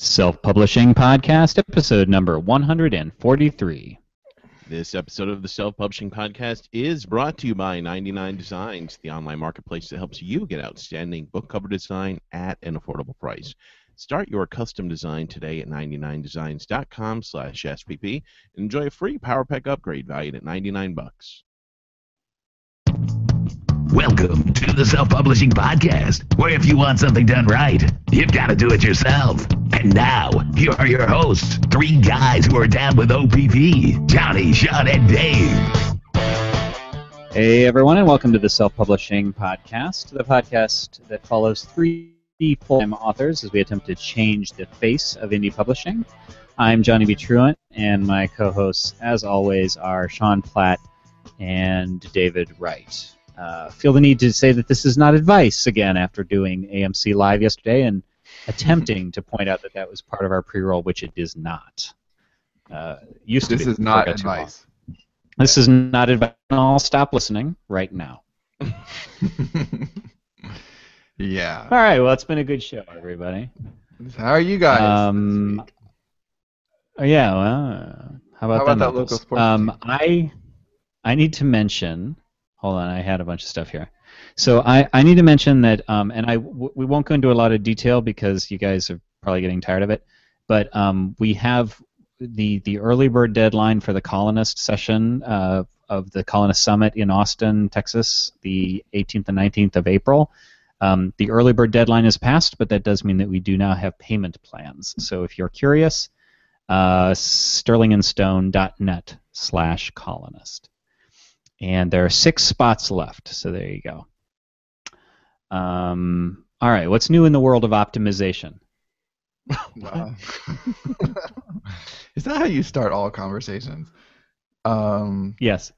Self Publishing Podcast, episode number 143. This episode of the Self Publishing Podcast is brought to you by 99 Designs, the online marketplace that helps you get outstanding book cover design at an affordable price. Start your custom design today at 99designs.com slash SPP and enjoy a free Power Pack upgrade valued at 99 bucks. Welcome to the Self Publishing Podcast, where if you want something done right, you've got to do it yourself. And now, here are your hosts, three guys who are down with OPP Johnny, Sean, and Dave. Hey, everyone, and welcome to the Self Publishing Podcast, the podcast that follows three full time authors as we attempt to change the face of indie publishing. I'm Johnny B. Truant, and my co hosts, as always, are Sean Platt and David Wright uh, feel the need to say that this is not advice again after doing AMC Live yesterday and attempting to point out that that was part of our pre-roll, which it is not. Uh, used this to be is not advice. This is not advice. I'll stop listening right now. yeah. All right. Well, it's been a good show, everybody. How are you guys? Um, oh, yeah. Well, how about, How about that local sports um, team? I I need to mention hold on, I had a bunch of stuff here. So I, I need to mention that, um, and I w- we won't go into a lot of detail because you guys are probably getting tired of it, but um, we have the the early bird deadline for the colonist session uh, of the colonist summit in Austin, Texas, the 18th and 19th of April. Um, the early bird deadline is passed, but that does mean that we do now have payment plans. So if you're curious, uh, sterlingandstone.net slash colonist and there are six spots left. So there you go. Um, all right, what's new in the world of optimization? Wow. is that how you start all conversations? Um, Yes.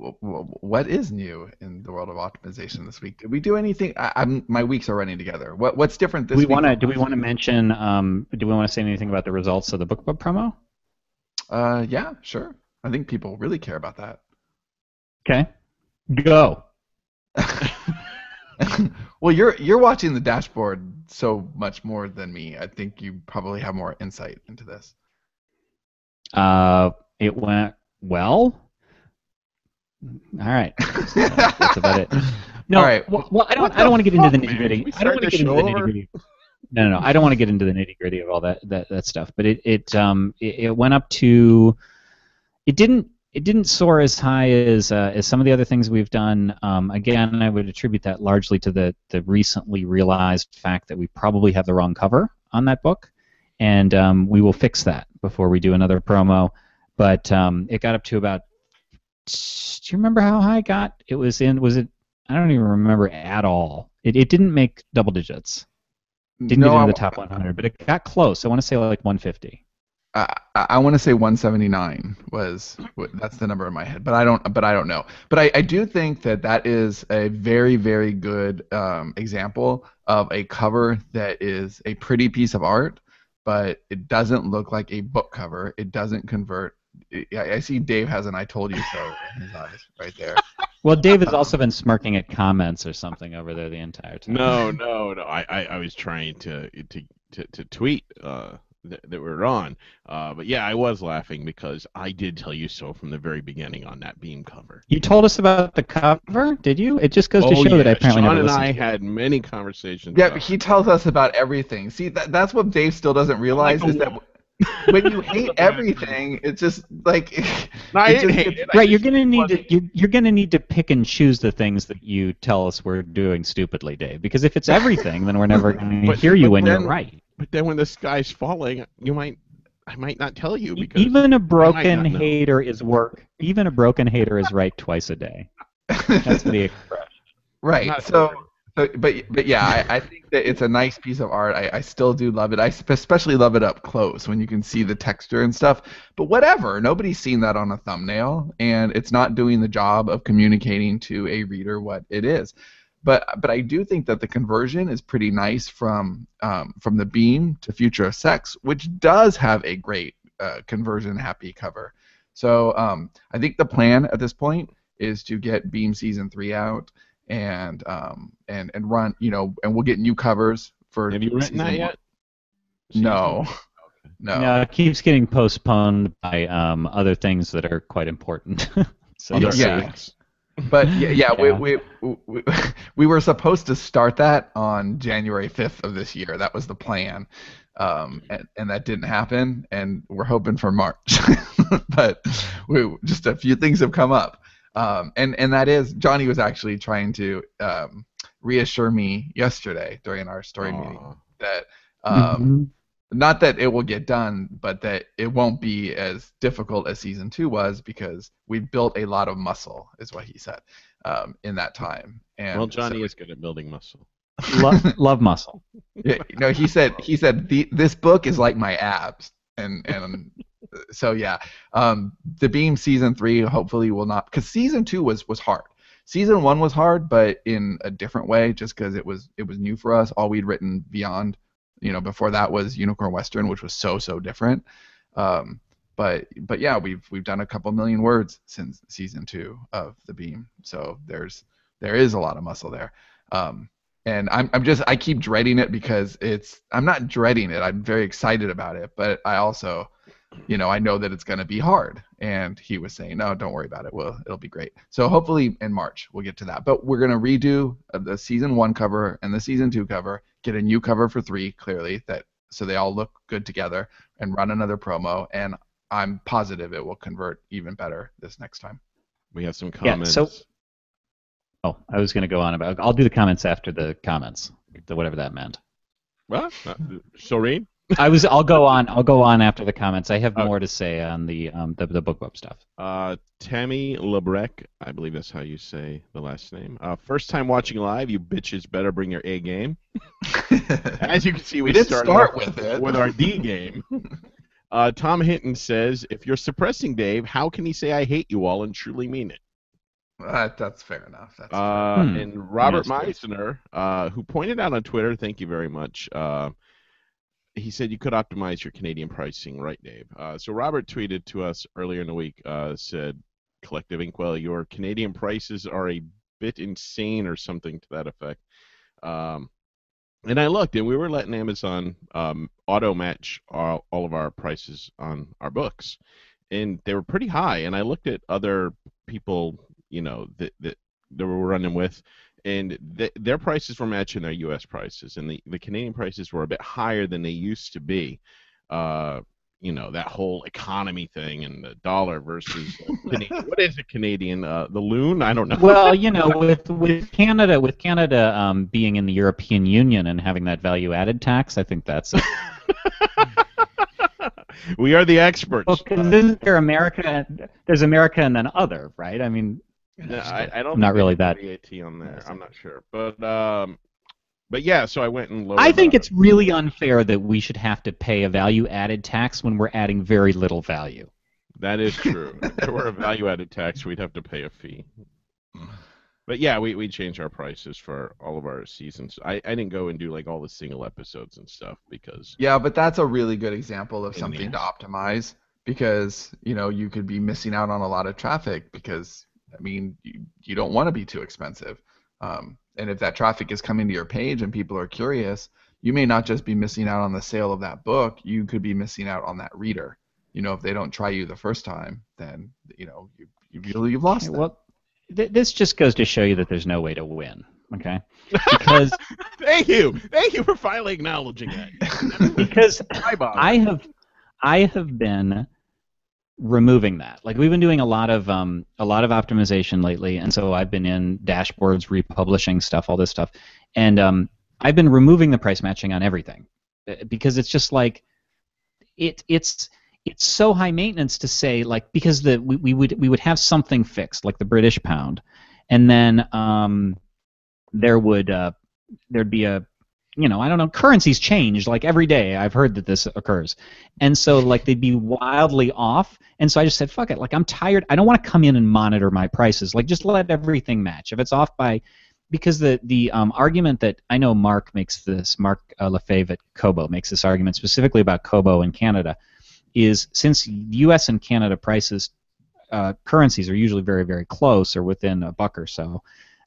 wh- wh- what is new in the world of optimization this week? Did we do anything? I, I'm, my weeks are running together. What, what's different this Do we week? want to? Do we want to mention? Um, do we want to say anything about the results of the BookBub promo? Uh, yeah, sure. I think people really care about that. Okay. Go. well, you're you're watching the dashboard so much more than me. I think you probably have more insight into this. Uh, it went well. All right. So that's about it. No. All right. Well, well, I don't. I don't want to get into the nitty gritty. We I don't start want to get into the nitty gritty. No, no, no. I don't want to get into the nitty gritty of all that, that that stuff. But it it um it, it went up to. It didn't it didn't soar as high as uh, as some of the other things we've done. Um, again, I would attribute that largely to the the recently realized fact that we probably have the wrong cover on that book, and um, we will fix that before we do another promo. But um, it got up to about. Do you remember how high it got? It was in. Was it? I don't even remember at all. It it didn't make double digits. Didn't no, get into the top 100, but it got close. I want to say like 150. I, I want to say 179 was that's the number in my head, but I don't but I don't know. But I, I do think that that is a very very good um, example of a cover that is a pretty piece of art, but it doesn't look like a book cover. It doesn't convert. I I see Dave has an "I told you so" in his eyes right there. Well, Dave has also been smirking at comments or something over there the entire time. No, no, no. I, I, I was trying to to to, to tweet uh, that, that we're on, uh, but yeah, I was laughing because I did tell you so from the very beginning on that beam cover. You told us about the cover, did you? It just goes to oh, show yeah. that I apparently Sean never and listened. I to it. had many conversations. Yeah, about but he tells us about everything. See, that, that's what Dave still doesn't realize Like a is that when you hate everything, it's just like. No, I didn't just hate it. I Right, you're gonna need to you're, you're gonna need to pick and choose the things that you tell us we're doing stupidly, Dave. Because if it's everything, then we're never gonna But- hear you when then- you're right. But then when the sky's falling, you might, I might not tell you because Even a broken hater is work. Even a broken hater is right twice a day. That's the expression. right. So, so, but but yeah, I, I think that it's a nice piece of art. I, I still do love it. I especially love it up close when you can see the texture and stuff. But whatever, nobody's seen that on a thumbnail, and it's not doing the job of communicating to a reader what it is. But but I do think that the conversion is pretty nice from um, from the Beam to Future of Sex, which does have a great uh, conversion happy cover. So um, I think the plan at this point is to get Beam season three out and um, and and run you know and we'll get new covers for Have you written that one. yet? No. No. No, it keeps getting postponed by um, other things that are quite important. so Other you'll see. Yeah. But yeah, yeah, Yeah. We, we, we we were supposed to start that on January 5th of this year. That was the plan, um, and, and that didn't happen. And we're hoping for March, but we, just a few things have come up, um, and and that is Johnny was actually trying to um, reassure me yesterday during our story meeting that. Um, Mhm. Not that it will get done, but that it won't be as difficult as season two was because we've built a lot of muscle, is what he said, um, in that time. And Well, Johnny so- is good at building muscle. love, love muscle. yeah, you know, he said he said the, this book is like my abs, and and so yeah, um, the Beam season three hopefully will not because season two was was hard. Season one was hard, but in a different way, just because it was it was new for us. All we'd written beyond, you know, before that was Unicorn Western, which was so so different. Um, but but yeah, we've we've done a couple million words since season two of the Beam, so there's there is a lot of muscle there. Um, and I'm I'm just I keep dreading it because it's I'm not dreading it. I'm very excited about it, but I also, you know, I know that it's going to be hard. And he was saying, no, don't worry about it. Well, it'll be great. So hopefully in March we'll get to that. But we're going to redo uh, the season one cover and the season two cover, get a new cover for three, clearly that so they all look good together, and run another promo. And I'm positive it will convert even better this next time. We have some comments. Yeah, comments. so- Oh, I was going to go on about. I'll do the comments after the comments, the, whatever that meant. Well, Uh, Shireen? I was. I'll go on. I'll go on after the comments. I have Okay. more to say on the um the, the BookBub stuff. Uh, Tammy Lebrec, I believe that's how you say the last name. Uh, first time watching live, you bitches better bring your A game. As you can see, we, we didn't start off with it. with our D game. Uh, Tom Hinton says, if you're suppressing Dave, how can he say I hate you all and truly mean it? That, that's fair enough. That's Uh, Hmm. And Robert Yes. Meisner, uh, who pointed out on Twitter, thank you very much. He said you could optimize your Canadian pricing, right, Dave? Uh, so Robert tweeted to us earlier in the week, uh, said, Collective Inkwell, your Canadian prices are a bit insane or something to that effect. Um, and I looked, and we were letting Amazon um, auto match all, all of our prices on our books, and they were pretty high. And I looked at other people, you know, that that, that we're running with, and th- their prices were matching their U.S. prices, and the, the Canadian prices were a bit higher than they used to be. Uh, you know that whole economy thing and the dollar versus Canadian, what is a Canadian uh, the loon I don't know Well, you know, with with Canada, with Canada um, being in the European Union and having that value added tax, I think that's it. we are the experts Because isn't there America? There's America and then other, right? I mean, No, I, I don't. I'm not think really that- VAT on there. I'm not sure, but um, but yeah. So I went and lowered. I think the- it's really unfair that we should have to pay a value added tax when we're adding very little value. that is true. if there were a value-added tax, we'd have to pay a fee. But yeah, we we changed our prices for all of our seasons. I, I didn't go and do like all the single episodes and stuff because Yeah, but that's a really good example of something to optimize because you know you could be missing out on a lot of traffic because I mean you, you don't want to be too expensive. Um, and if that traffic is coming to your page and people are curious, you may not just be missing out on the sale of that book. You could be missing out on that reader. You know, if they don't try you the first time, then you know you, you you've lost. them. Well, th- this just goes to show you that there's no way to win. Okay, because thank you, thank you for finally acknowledging that. because Hi, I have I have been removing that. Like we've been doing a lot of um, a lot of optimization lately, and so I've been in dashboards, republishing stuff, all this stuff, and um, I've been removing the price matching on everything Uh, because it's just like it it's it's so high maintenance to say like because the we, we would we would have something fixed like the British pound, and then um, there would uh, there'd be a you know I don't know currencies change like every day. I've heard that this occurs, and so like they'd be wildly off. And so I just said fuck it. Like I'm tired. I don't want to come in and monitor my prices. Like just let everything match. If it's off by because the the um, argument that I know Mark makes this Mark uh, Lefebvre at Kobo makes this argument specifically about Kobo in Canada is since U.S. and Canada prices uh, currencies are usually very very close or within a buck or so.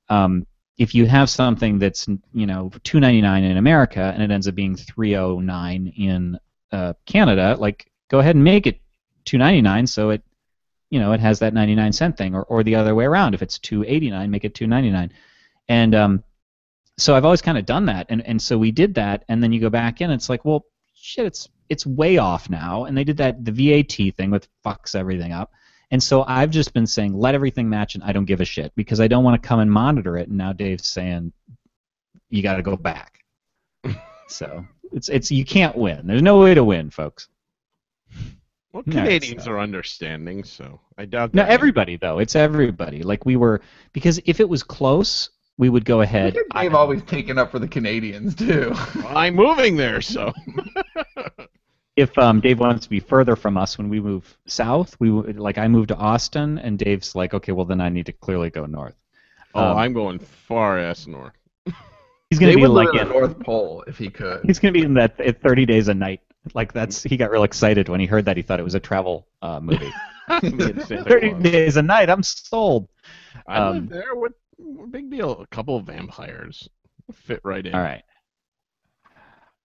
Um, if you have something that's you know 299 in America and it ends up being 309 in uh, Canada, like go ahead and make it 299 so it you know it has that 99 cent thing or, or the other way around. If it's 289 make it 299 and um, so I've always kind of done that. And, and so we did that. And then you go back in it's like well shit it's it's way off now. And they did that the VAT thing with fucks everything up and so I've just been saying let everything match and I don't give a shit because I don't want to come and monitor it and now Dave's saying you got to go back so it's it's you can't win there's no way to win folks Well, No, Canadians it's, are understanding, so I doubt No, everybody though. It's everybody. Like we were because if it was close, we would go ahead. I- Dave always taken up for the Canadians too. Well, I'm moving there, so. if um, Dave wants to be further from us when we move south, we like I moved to Austin, and Dave's like, okay, well then I need to clearly go north. Oh, Um, I'm going far ass north. He's gonna Dave be would like live in in, the North Pole if he could. he's gonna be in that at 30 days a night. Like that's he got real excited when he heard that. He thought it was a travel uh, movie. Me and Santa 30 days a night. I'm sold. I um, live there. What big deal? A couple of vampires fit right in. All right.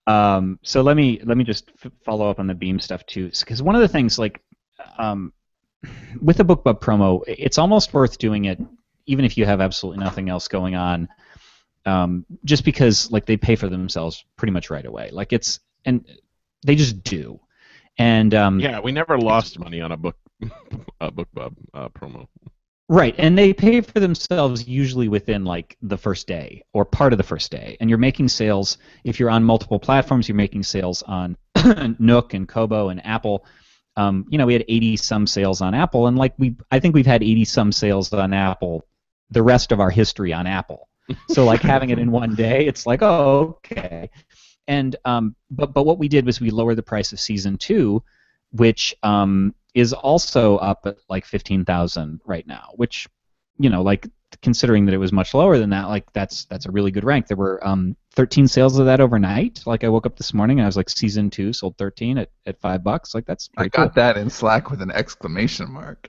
Um, so let me let me just f- follow up on the Beam stuff too, because one of the things like um, with the BookBub promo, it's almost worth doing it even if you have absolutely nothing else going on, um, just because like they pay for themselves pretty much right away. Like it's and they just do, and um, Yeah, we never lost money on a book, a BookBub uh, promo. Right, and they pay for themselves usually within like the first day or part of the first day. And you're making sales if you're on multiple platforms. You're making sales on Nook and Kobo and Apple. Um, you know, we had 80 some sales on Apple, and like we, I think we've had 80 some sales on Apple. The rest of our history on Apple. So like having it in one day, it's like oh okay. And um, but but what we did was we lowered the price of season two, which um, is also up at like fifteen thousand right now. Which, you know, like considering that it was much lower than that, like that's that's a really good rank. There were um, thirteen sales of that overnight. Like I woke up this morning and I was like, season two sold thirteen at, at five bucks. Like that's I pretty cool. got that in Slack with an exclamation mark.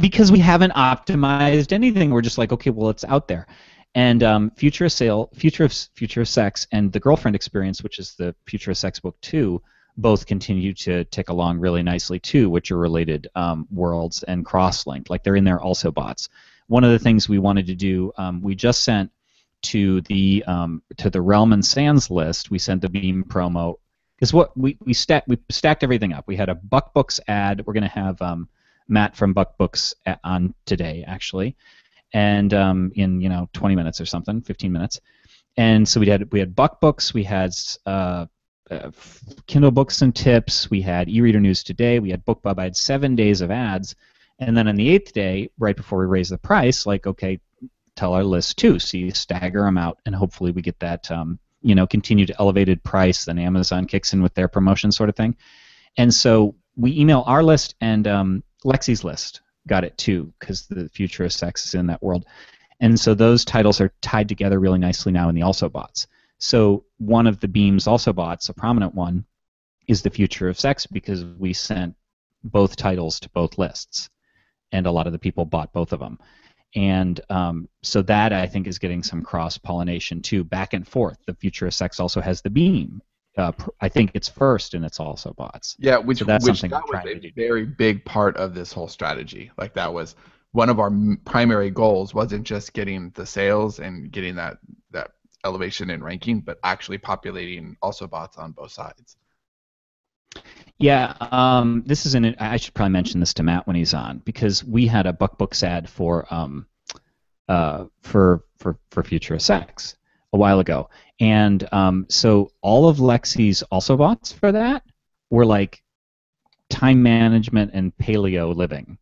because we haven't optimized anything. We're just like, okay, well, it's out there. And um, Future of Sale, Future of Future of Sex, and the Girlfriend Experience, which is the Future of Sex book two, both continue to tick along really nicely too, which are related um, worlds and cross-linked. Like they're in there also boughts. One of the things we wanted to do, um, we just sent to the um, to the Realm and Sands list. We sent the Beam promo because what we we stacked we stacked everything up. We had a Buck Books ad. We're gonna have um, Matt from Buck Books on today actually, and um, in you know 20 minutes or something, 15 minutes. And so we had we had Buck Books, we had uh, uh, Kindle Books and Tips, we had e-reader news today, we had BookBub. I had seven days of ads, and then on the eighth day, right before we raise the price, like okay, tell our list too. So you stagger them out, and hopefully we get that um, you know continued elevated price. Then Amazon kicks in with their promotion sort of thing. And so we email our list and um, Lexi's list got it too because the future of sex is in that world. And so those titles are tied together really nicely now in the also boughts. So one of the beams also boughts, a prominent one, is the future of sex because we sent both titles to both lists, and a lot of the people bought both of them. And um, so that I think is getting some cross pollination too, back and forth. The future of sex also has the beam. Uh, pr- I think it's first, and it's also boughts. Yeah, which So that's which something that was a very big part of this whole strategy. Like that was one of our m- primary goals wasn't just getting the sales and getting that that elevation and ranking, but actually populating also boughts on both sides. Yeah, um, this is an. I should probably mention this to Matt when he's on because we had a Buck Books ad for um, uh, for for for Future Sex a while ago, and um, so all of Lexi's also boughts for that were like time management and paleo living,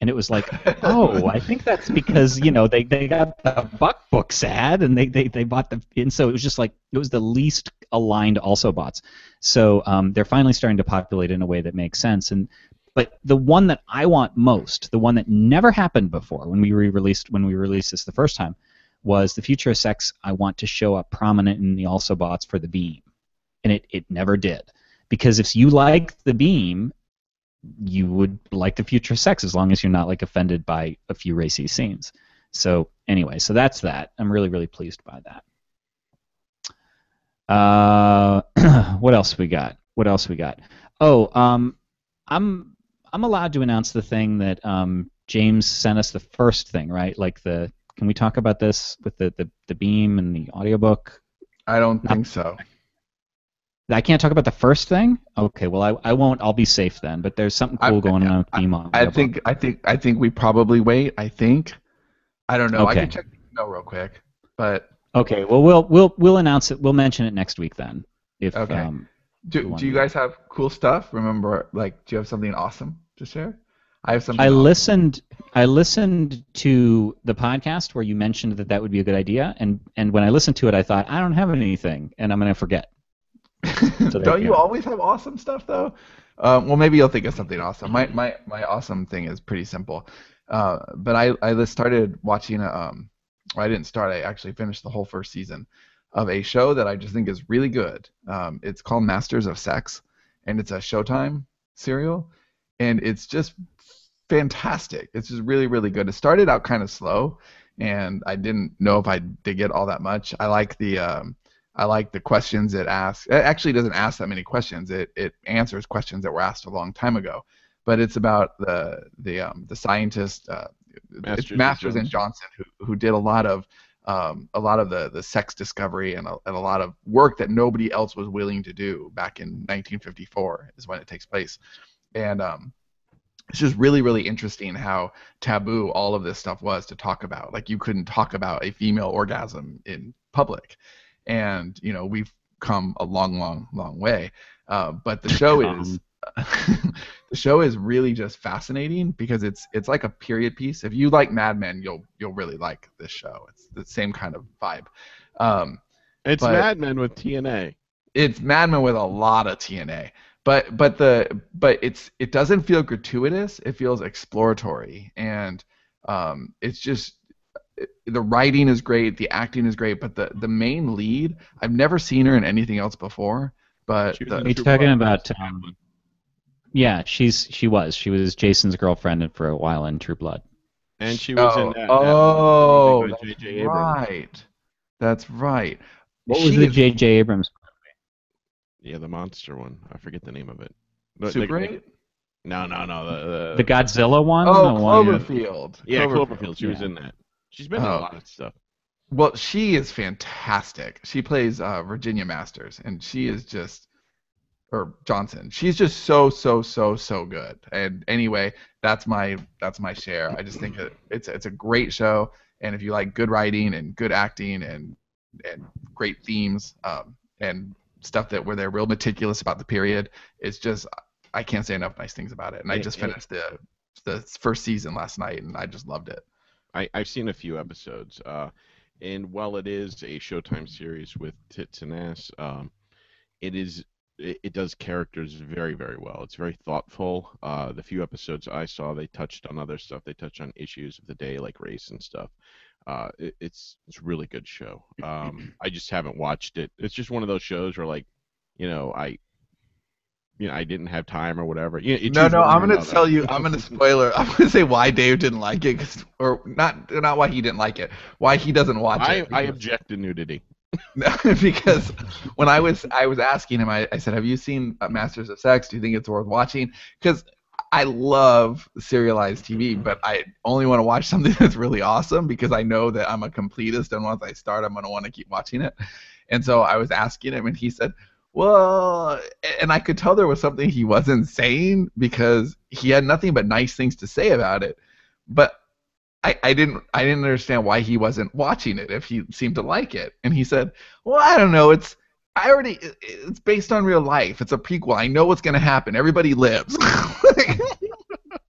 and it was like, oh, I think that's because you know they, they got the Buck Books ad and they, they, they bought the and so it was just like it was the least aligned also boughts. So um, they're finally starting to populate in a way that makes sense. And but the one that I want most, the one that never happened before when we re-released when we released this the first time, was the future of sex. I want to show up prominent in the also boughts for the beam, and it it never did because if you like the beam you would like the future of sex as long as you're not like offended by a few racy scenes. So anyway, so that's that. I'm really really pleased by that. Uh, what else we got? What else we got? Oh, um, I'm I'm allowed to announce the thing that um, James sent us the first thing, right? Like the can we talk about this with the the, the beam and the audiobook? I don't Not- think so. I can't talk about the first thing. Okay, well I, I won't. I'll be safe then. But there's something I- cool going on with on. I think I think I think we probably wait. I think. I don't know. I can check the email real quick, but Okay, well we'll we'll we'll announce it. We'll mention it next week then. If Okay. um, do, do you guys have cool stuff? Remember, like, do you have something awesome to share? I have something. I awesome. listened. I listened to the podcast where you mentioned that that would be a good idea, and and when I listened to it, I thought I don't have anything, and I'm gonna forget. there Don't you you always have awesome stuff though? Um, well, maybe you'll think of something awesome. My my my awesome thing is pretty simple. Uh, but I I just started watching. a, Um, or I didn't start. I actually finished the whole first season of a show that I just think is really good. Um, it's called Masters of Sex, and it's a Showtime serial, and it's just fantastic. It's just really really good. It started out kind of slow, and I didn't know if I'd dig it all that much. I like the um, I like the questions it asks. It actually doesn't ask that many questions. It it answers questions that were asked a long time ago. But it's about the the um, the scientist uh, Masters Masters and Johnson. Johnson who who did a lot of um, a lot of the, the sex discovery and a, and a lot of work that nobody else was willing to do back in 1954 is when it takes place, and um, it's just really really interesting how taboo all of this stuff was to talk about. Like you couldn't talk about a female orgasm in public, and you know we've come a long long long way. Uh, but the show is the show is really just fascinating because it's it's like a period piece. If you like Mad Men, you'll you'll really like this show. It's the same kind of vibe. Um, It's Mad Men with TNA. it's Mad Men with a lot of TNA, but but the but it's it doesn't feel gratuitous. It feels exploratory, and um, it's just the writing is great, the acting is great, but the the main lead, I've never seen her in anything else before. But She the- Are you talking about, um, yeah, she's she was she was Jason's girlfriend for a while in True Blood. And she was oh, in that. oh, that that's movie with J.J. Abrams. right. That's right. What She was the is J.J. Abrams? Yeah, the monster one. I forget the name of it. But Super like- 8? No, no, no. The, the, The Godzilla one? Oh, The one- Cloverfield. Yeah, Cloverfield. She was in that. She's been in Oh. a lot of stuff. Well, she is fantastic. She plays uh, Virginia Masters, and she is just, or Johnson. She's just so so so so good. And anyway, that's my that's my share. I just think it, it's it's a great show, and if you like good writing and good acting and and great themes um, and stuff that where they're real meticulous about the period, it's just I can't say enough nice things about it. And I just finished the the first season last night, and I just loved it. I, I've seen a few episodes. Uh, and while it is a Showtime series with tits and ass, um, it is it, it does characters very very well. It's very thoughtful. Uh, the few episodes I saw, they touched on other stuff. They touched on issues of the day like race and stuff. Uh, it, it's it's a really good show. Um, I just haven't watched it. It's just one of those shows where like, you know, I. You know, I didn't have time or whatever. You know, No, no, I'm gonna tell you. I'm gonna spoiler. I'm gonna say why Dave didn't like it, 'cause- or not, not why he didn't like it. Why he doesn't watch I, it. I object to nudity. because when I was I was asking him, I, I said, "Have you seen uh, Masters of Sex? Do you think it's worth watching?" Because I love serialized TV, but I only want to watch something that's really awesome because I know that I'm a completist, and once I start, I'm gonna want to keep watching it. And so I was asking him, and he said, "Well," and I could tell there was something he wasn't saying because he had nothing but nice things to say about it, but I, I didn't I didn't understand why he wasn't watching it if he seemed to like it. And he said, "Well, I don't know. It's I already it- it's based on real life. It's a prequel. I know what's going to happen. Everybody lives." like,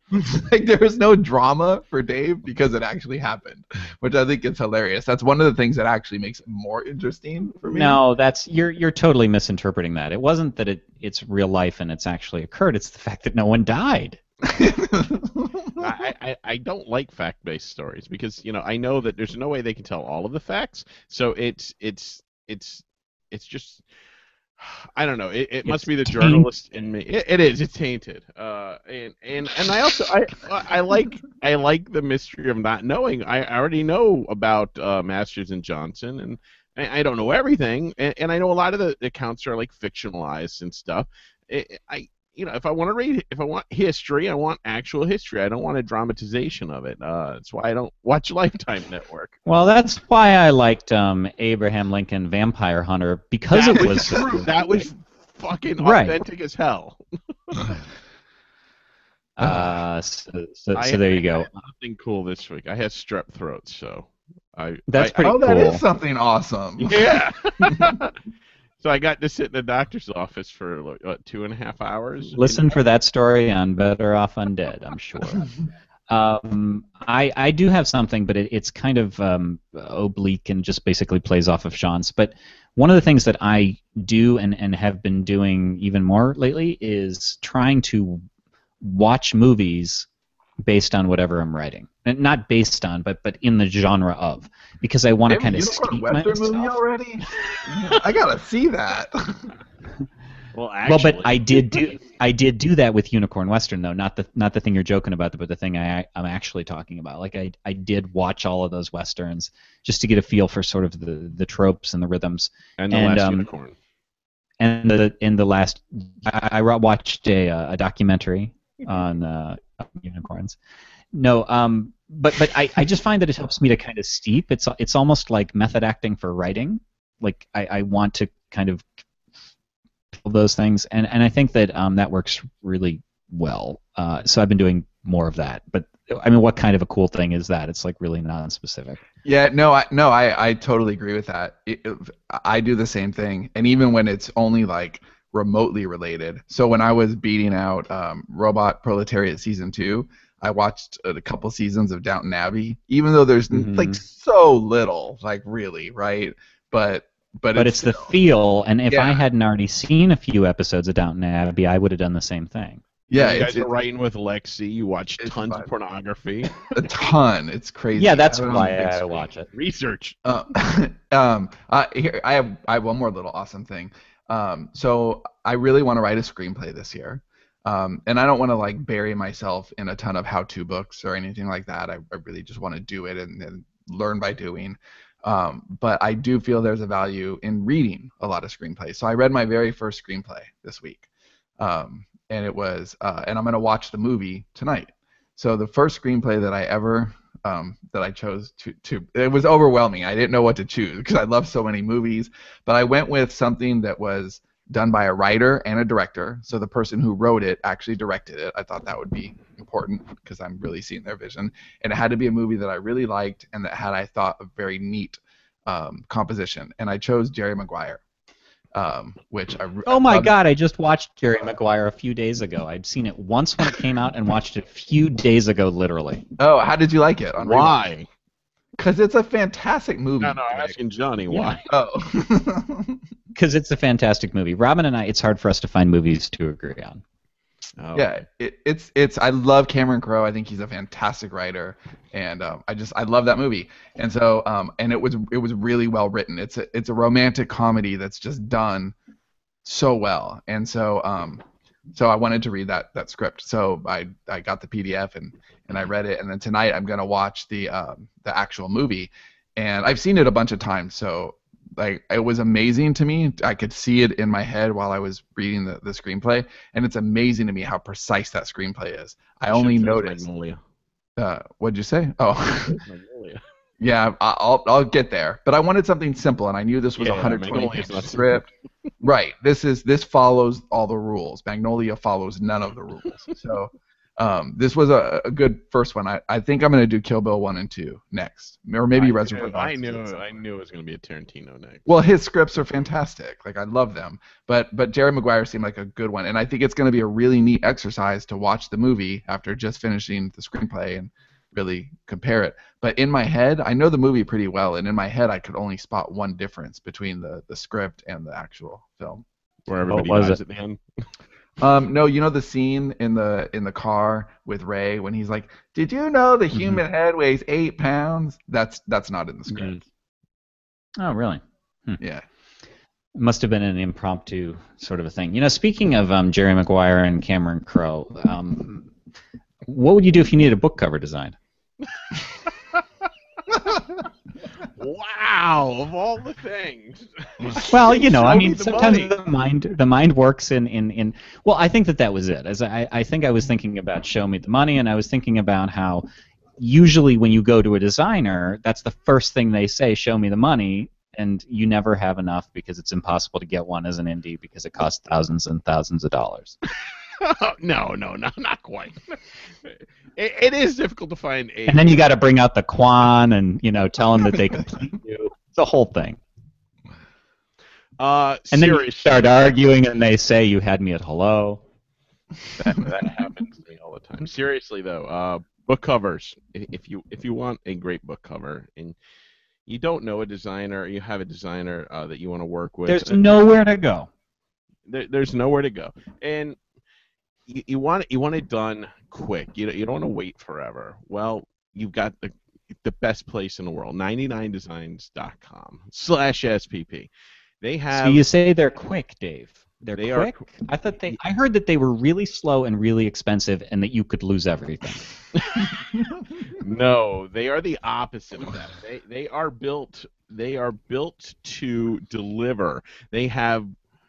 like there is no drama for Dave because it actually happened, which I think is hilarious. That's one of the things that actually makes it more interesting for me. No, that's you're you're totally misinterpreting that. It wasn't that it it's real life and it's actually occurred. It's the fact that no one died. I, I, I don't like fact-based stories because you know I know that there's no way they can tell all of the facts. So it's it's it's it's just I don't know. It, it must be the journalist in me. It, it is. It's tainted. Uh, and and and I also I I like I like the mystery of not knowing. I already know about uh, Masters and Johnson, and I, I don't know everything. And, and I know a lot of the accounts are like fictionalized and stuff. I, I you know if I want to read if I want history, I want actual history. I don't want a dramatization of it. Uh, that's why I don't watch Lifetime Network. Well, that's why I liked um, Abraham Lincoln Vampire Hunter because that it was true. That was fucking Right. authentic as hell. Uh, so, so, I- so there you go. Nothing cool this week. I had strep throat, so I. That's I- pretty oh, that is something awesome. Yeah. So I got to sit in the doctor's office for like, what, two and a half hours. Listen for that story on Better Off Undead. I'm sure. Um, I I do have something, but it, it's kind of um, oblique and just basically plays off of Sean's. But one of the things that I do and, and have been doing even more lately is trying to watch movies based on whatever I'm writing. And Not based on, but but in the genre of, because I want to They have kind a of Unicorn steep Western movie already? I gotta see that. Well, actually. Well, but I did do I did do that with Unicorn Western though, not the not the thing you're joking about, but the thing I I'm actually talking about. Like I I did watch all of those westerns just to get a feel for sort of the the tropes and the rhythms. and the and, last um, unicorn. And the in the last I, I watched a uh, a documentary on uh, unicorns. No, um, but but I, I just find that it helps me to kind of steep. It's it's almost like method acting for writing. Like I, I want to kind of those things, and and I think that um, that works really well. Uh, so I've been doing more of that. But I mean, what kind of a cool thing is that? It's like really non-specific. Yeah, no, I no, I, I totally agree with that. It, it- I do the same thing, and even when it's only like remotely related. So when I was beating out um, Robot Proletariat season two, I watched a couple seasons of Downton Abbey, even though there's Mhm. like so little, like really, right? But but, But it's the still- feel, and if I hadn't already seen a few episodes of Downton Abbey, I would have done the same thing. yeah, you it's, guys are writing with Lexi. You watch tons fun. of pornography. a ton. It's crazy. Yeah, that's I why know, big I watch it. Research. Uh, um, uh, here I have I have one more little awesome thing. Um, so I really want to write a screenplay this year, um, and I don't want to like bury myself in a ton of how-to books or anything like that. I, I really just want to do it and, and learn by doing. Um, but I do feel there's a value in reading a lot of screenplays. So I read my very first screenplay this week, um, and it was, uh, and I'm gonna watch the movie tonight. So the first screenplay that I ever um, that I chose to, to it was overwhelming. I didn't know what to choose because I love so many movies, but I went with something that was done by a writer and a director. So the person who wrote it actually directed it. I thought that would be important because I'm really seeing their vision, and it had to be a movie that I really liked and that had I thought a very neat um, composition. And I chose Jerry Maguire, um, which I re- Oh my loved- god, I just watched Jerry Maguire a few days ago. I'd seen it once when it came out and watched it a few days ago, literally. Oh, how did you like it? on Why? Because it's a fantastic movie. No, no. I'm Greg. asking Johnny Yeah. why. Oh. Because it's a fantastic movie. Robin and I, it's hard for us to find movies to agree on. Oh. Yeah, it, it's it's. I love Cameron Crowe. I think he's a fantastic writer, and um, I just I love that movie. And so um, and it was it was really well written. It's a it's a romantic comedy that's just done so well. And so um, so I wanted to read that that script. So I I got the PDF and and I read it. And then tonight I'm gonna watch the um the actual movie, and I've seen it a bunch of times. So like it was amazing to me. I could see it in my head while I was reading the, the screenplay, and it's amazing to me how precise that screenplay is. I only noticed. Magnolia. Uh, what'd you say? Oh, Magnolia. yeah, I- I'll I'll get there. But I wanted something simple, and I knew this was a Yeah, 120 page script. right. This is this follows all the rules. Magnolia follows none of the rules. So. Um, this was a, a good first one. I, I think I'm gonna do Kill Bill one and two next, or maybe I Reservoir knew, Dogs. I knew. I knew it was going to be a Tarantino next. Well, his scripts are fantastic. Like I love them. But but Jerry Maguire seemed like a good one, and I think it's going to be a really neat exercise to watch the movie after just finishing the screenplay and really compare it. But in my head, I know the movie pretty well, and in my head, I could only spot one difference between the the script and the actual film. Where everybody was dies it? at the end. Um, no, you know the scene in the in the car with Ray when he's like, "Did you know the human head weighs eight pounds?" That's that's not in the script. Oh, really? Yeah. It must have been an impromptu sort of a thing. You know, speaking of um, Jerry Maguire and Cameron Crowe, um, what would you do if you needed a book cover designed? wow, of all the things. Well, you know, I mean, the sometimes money. the mind the mind works in, in, in well, I think that that was it. As I, I think I was thinking about show me the money, and I was thinking about how usually when you go to a designer, that's the first thing they say, show me the money, and you never have enough because it's impossible to get one as an indie because it costs thousands and thousands of dollars. no, no, no, not quite. It, it is difficult to find a. And then you got to bring out the quan and you know tell them that they complete you. It's a whole thing. uh, And then you start arguing, and they say you had me at hello. that, that happens to me all the time. Seriously though, uh, book covers. If you if you want a great book cover and you don't know a designer, you have a designer uh, that you want to work with. There's nowhere to go. there, there's nowhere to go, and you, you want it, you want it done quick. You don't- you don't want to wait forever. Well, you've got the the best place in the world, 99designs.com slash SPP. They have So you say they're quick, Dave. They're They are. I thought they. I heard that they were really slow and really expensive, and that you could lose everything. no, they are the opposite of that. They they are built they are built to deliver. They have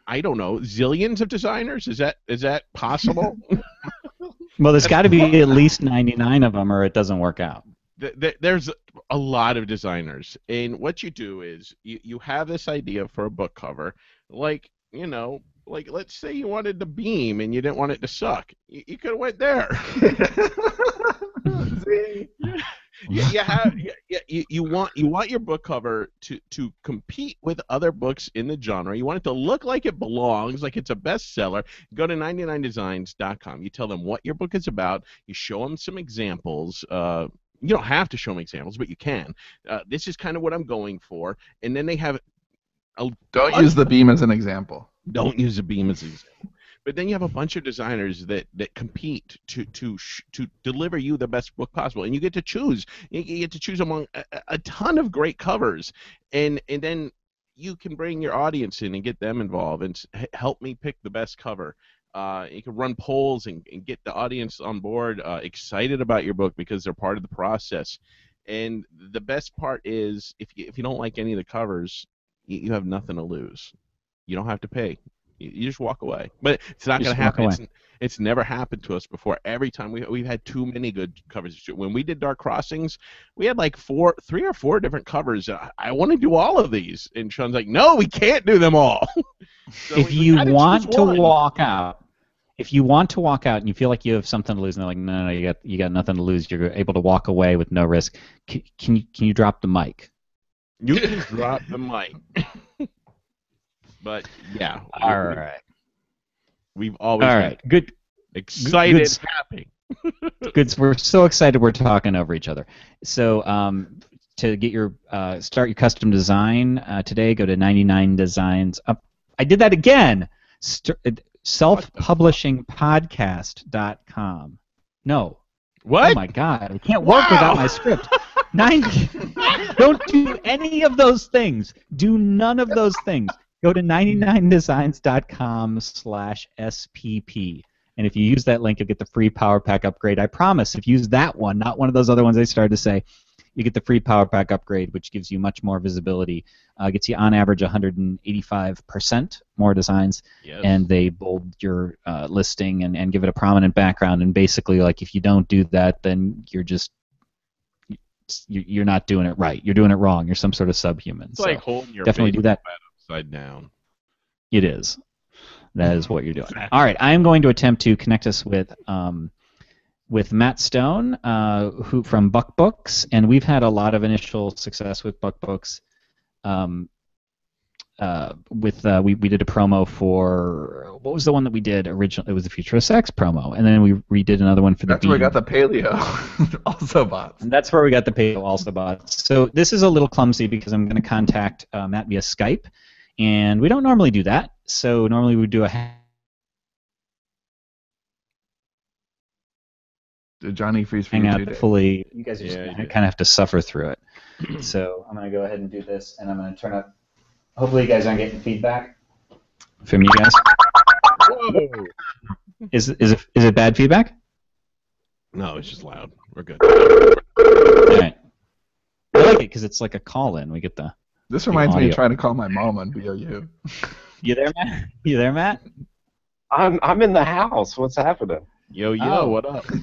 I don't know zillions of designers. Is that is that possible? Well, there's got to be at least 99 of them, or it doesn't work out. th- th- there's a lot of designers, and what you do is you, you have this idea for a book cover, like you know, like let's say you wanted the beam and you didn't want it to suck, you, you could have went there. You, you have you, you, want you want your book cover to to compete with other books in the genre. You want it to look like it belongs, like it's a bestseller. Go to 99designs.com. You tell them what your book is about. You show them some examples. Uh, you don't have to show them examples, but you can. Uh, this is kind of what I'm going for, and then they have. A Don't bunch- use the beam as an example. don't use a beam as an example. But then you have a bunch of designers that, that compete to to to deliver you the best book possible, and you get to choose. You, get to choose among a, a- a ton of great covers, and and then you can bring your audience in and get them involved and help me pick the best cover. Uh, you can run polls and, and get the audience on board, uh, excited about your book because they're part of the process. And the best part is if you if you don't like any of the covers, you, you have nothing to lose. You don't have to pay. You, just walk away. But it's not going to happen. It's, it's never happened to us before. Every time we we've had too many good covers. When we did Dark Crossings, we had like four, three or four different covers. Uh, I, I want to do all of these, and Sean's like, "No, we can't do them all." So if you gotta want to one. walk out, if you want to walk out and you feel like you have something to lose, and they're like, no, no, no, you got you got nothing to lose. You're able to walk away with no risk. Can, can you can you drop the mic? you can drop the mic. but yeah, we- All right. we've always All been. Good. excited, good happy. Good. We're so excited. We're talking over each other. So um, to get your uh, start your custom design uh, today, go to 99 Designs. Up. I did that again. St- uh, selfpublishingpodcast.com. No. What? Oh my God! I can't work Wow. without my script. Nine. don't do any of those things. Do none of those things. Go to 99designs.com slash SPP. And if you use that link, you'll get the free Power Pack upgrade. I promise. If you use that one, not one of those other ones I started to say, you get the free Power Pack upgrade, which gives you much more visibility. Uh, gets you on average 185% more designs Yes. and they bold your uh, listing and, and give it a prominent background. And basically, like if you don't do that, then you're just you- you're not doing it right. You're doing it wrong. You're some sort of subhuman. it's So like holding your definitely do that. Upside down. It is. That is what you're doing. All right, I am going to attempt to connect us with um, with Matt Stone, uh, who from Buck Books, and we've had a lot of initial success with Buck Books. Um, uh, with uh, we we did a promo for what was the one that we did originally? It was the Future of Sex promo, and then we redid another one for the. That's where we got the paleo. also boughts. And that's where we got the paleo also boughts. So this is a little clumsy because I'm going to contact uh, Matt via Skype, and we don't normally do that. So normally we do a ha- Did Johnny freeze for you hangout too, fully. You guys are Yeah, just you kind of have to suffer through it. so I'm going to go ahead and do this, and I'm going to turn up. Hopefully you guys aren't getting feedback. from you guys? Whoa! Is is it is it bad feedback? No, it's just loud. We're good. All right. I like it because it's like a call-in. We get the. This reminds me of trying to call my mom on BOU. You there, Matt? You there, Matt? I'm I'm in the house. What's happening? Yo, yo, Oh. what up?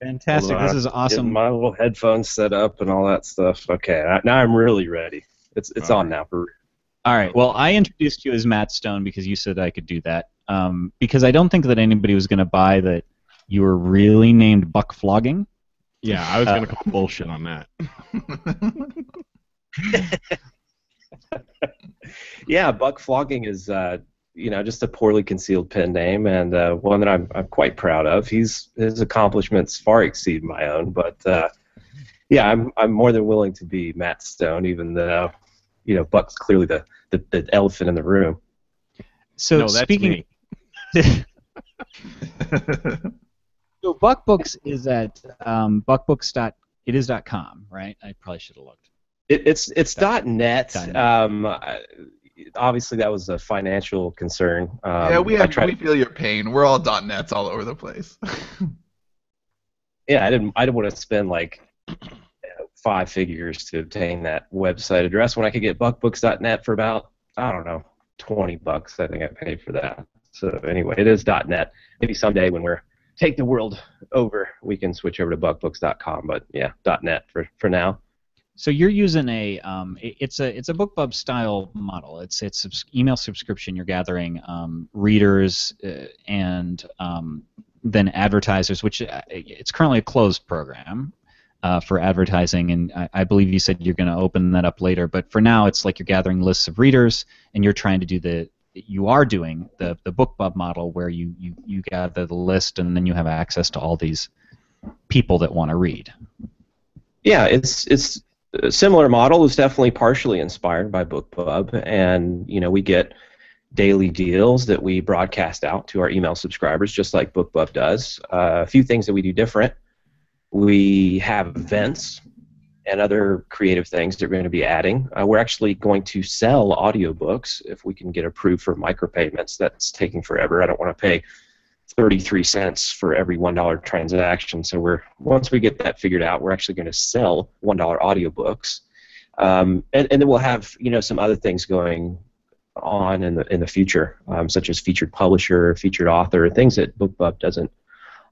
Fantastic. Hold. This is awesome. my little headphones set up and all that stuff. Okay, I- now I'm really ready. It's it's All on now. For All right. Well, I introduced you as Matt Stone because you said I could do that. Um, because I don't think that anybody was going to buy that you were really named Buck Flogging. Yeah, I was Uh, gonna call bullshit on that. yeah, buck flogging is uh, you know just a poorly concealed pen name and uh, one that I'm I'm quite proud of. He's his accomplishments far exceed my own, but uh, yeah, I'm I'm more than willing to be Matt Stone, even though you know Buck's clearly the the, the elephant in the room. So no, that's speaking, me. so Buck Books is at um, buckbooks.itis.com, right? I probably should have looked. It, it's it's Dot- .net. net. Um, I- obviously, that was a financial concern. Um, yeah, we I have, tried- we feel your pain. We're all dot .nets all over the place. yeah, I didn't I didn't want to spend like five figures to obtain that website address when I could get buckbooks.net for about I don't know twenty bucks. I think I paid for that. So anyway, it is .net. Maybe someday when we're take the world over, we can switch over to buckbooks.com. But yeah, .net for for now. So you're using a um, it's a it's a BookBub style model. It's it's email subscription. You're gathering um, readers uh, and um, then advertisers, which uh, it's currently a closed program uh, for advertising, and I, I believe you said you're going to open that up later. But for now, it's like you're gathering lists of readers, and you're trying to do the you are doing the the BookBub model where you you you gather the list, and then you have access to all these people that want to read. Yeah, it's it's a similar model is definitely partially inspired by BookBub, and you know we get daily deals that we broadcast out to our email subscribers, just like BookBub does. Uh, a few things that we do different: we have events and other creative things that we're going to be adding. Uh, we're actually going to sell audiobooks if we can get approved for micropayments. That's taking forever. I don't want to pay 33 cents for every $1 transaction. So we're once we get that figured out, we're actually going to sell $1 audiobooks. Um, and, and then we'll have you know some other things going on in the in the future, um, such as featured publisher, featured author, things that BookBub doesn't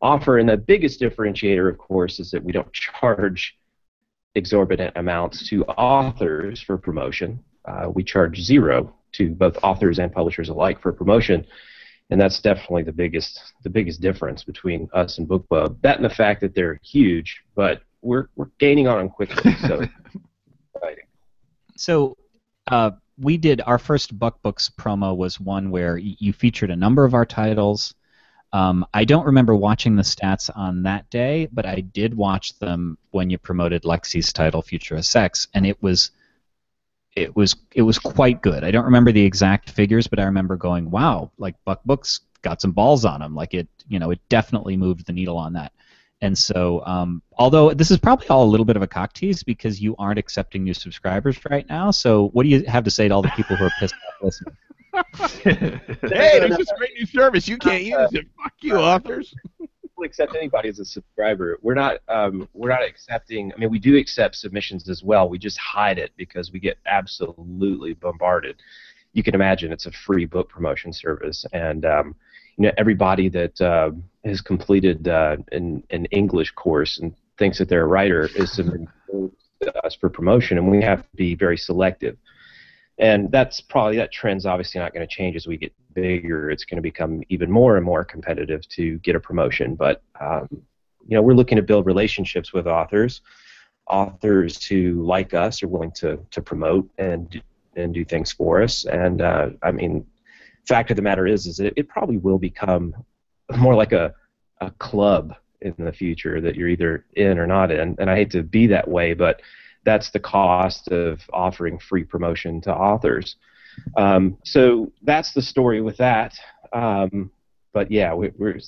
offer. And the biggest differentiator, of course, is that we don't charge exorbitant amounts to authors for promotion. Uh, we charge zero to both authors and publishers alike for promotion, and that's definitely the biggest the biggest difference between us and BookBub. That and the fact that they're huge, but we're we're gaining on them quickly. So exciting. So uh, we did our first Buck Books promo was one where you featured a number of our titles. Um, I don't remember watching the stats on that day, but I did watch them when you promoted Lexi's title, Future of Sex, and it was it was it was quite good. I don't remember the exact figures, but I remember going, "Wow, like Buck Books got some balls on him. Like it, you know, it definitely moved the needle on that. And so, um, although this is probably all a little bit of a cock tease because you aren't accepting new subscribers right now, so what do you have to say to all the people who are pissed off listening? Hey, there's this great new service. You can't use it. Fuck you, authors. We'll accept anybody as a subscriber. We're not um, we're not accepting. I mean, we do accept submissions as well. We just hide it because we get absolutely bombarded. You can imagine it's a free book promotion service, and um, you know everybody that uh, has completed uh, an an English course and thinks that they're a writer is to us for promotion, and we have to be very selective. And that's probably that trend's obviously not going to change as we get bigger. It's going to become even more and more competitive to get a promotion. But um, you know, we're looking to build relationships with authors, authors who like us are willing to to promote and and do things for us. And uh, I mean, fact of the matter is, is that it probably will become more like a a club in the future that you're either in or not in. And I hate to be that way, but that's the cost of offering free promotion to authors. Um, so that's the story with that. Um, but yeah, we, we're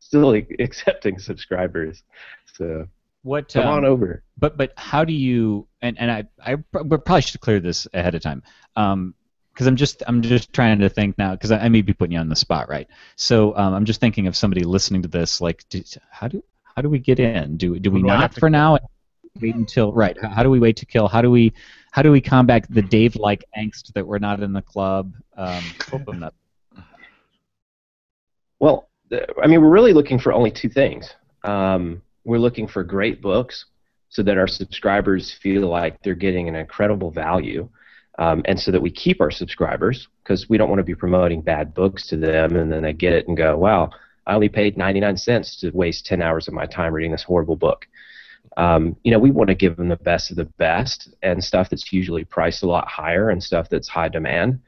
still accepting subscribers. So What? come um, on over. But but how do you? And and I I probably should clear this ahead of time, because I'm just I'm just trying to think now because I, I, may be putting you on the spot, right? So um, I'm just thinking of somebody listening to this, like, do, how do how do we get in? Do do we not for now? Wait until right? How, how, do we wait to kill? How do we how do we combat the Dave-like angst that we're not in the club? Um. Well, I mean, we're really looking for only two things. Um, we're looking for great books so that our subscribers feel like they're getting an incredible value. Um, and so that we keep our subscribers because we don't want to be promoting bad books to them and then they get it and go, wow, I only paid 99 cents to waste 10 hours of my time reading this horrible book. Um, you know, we want to give them the best of the best and stuff that's usually priced a lot higher and stuff that's high demand.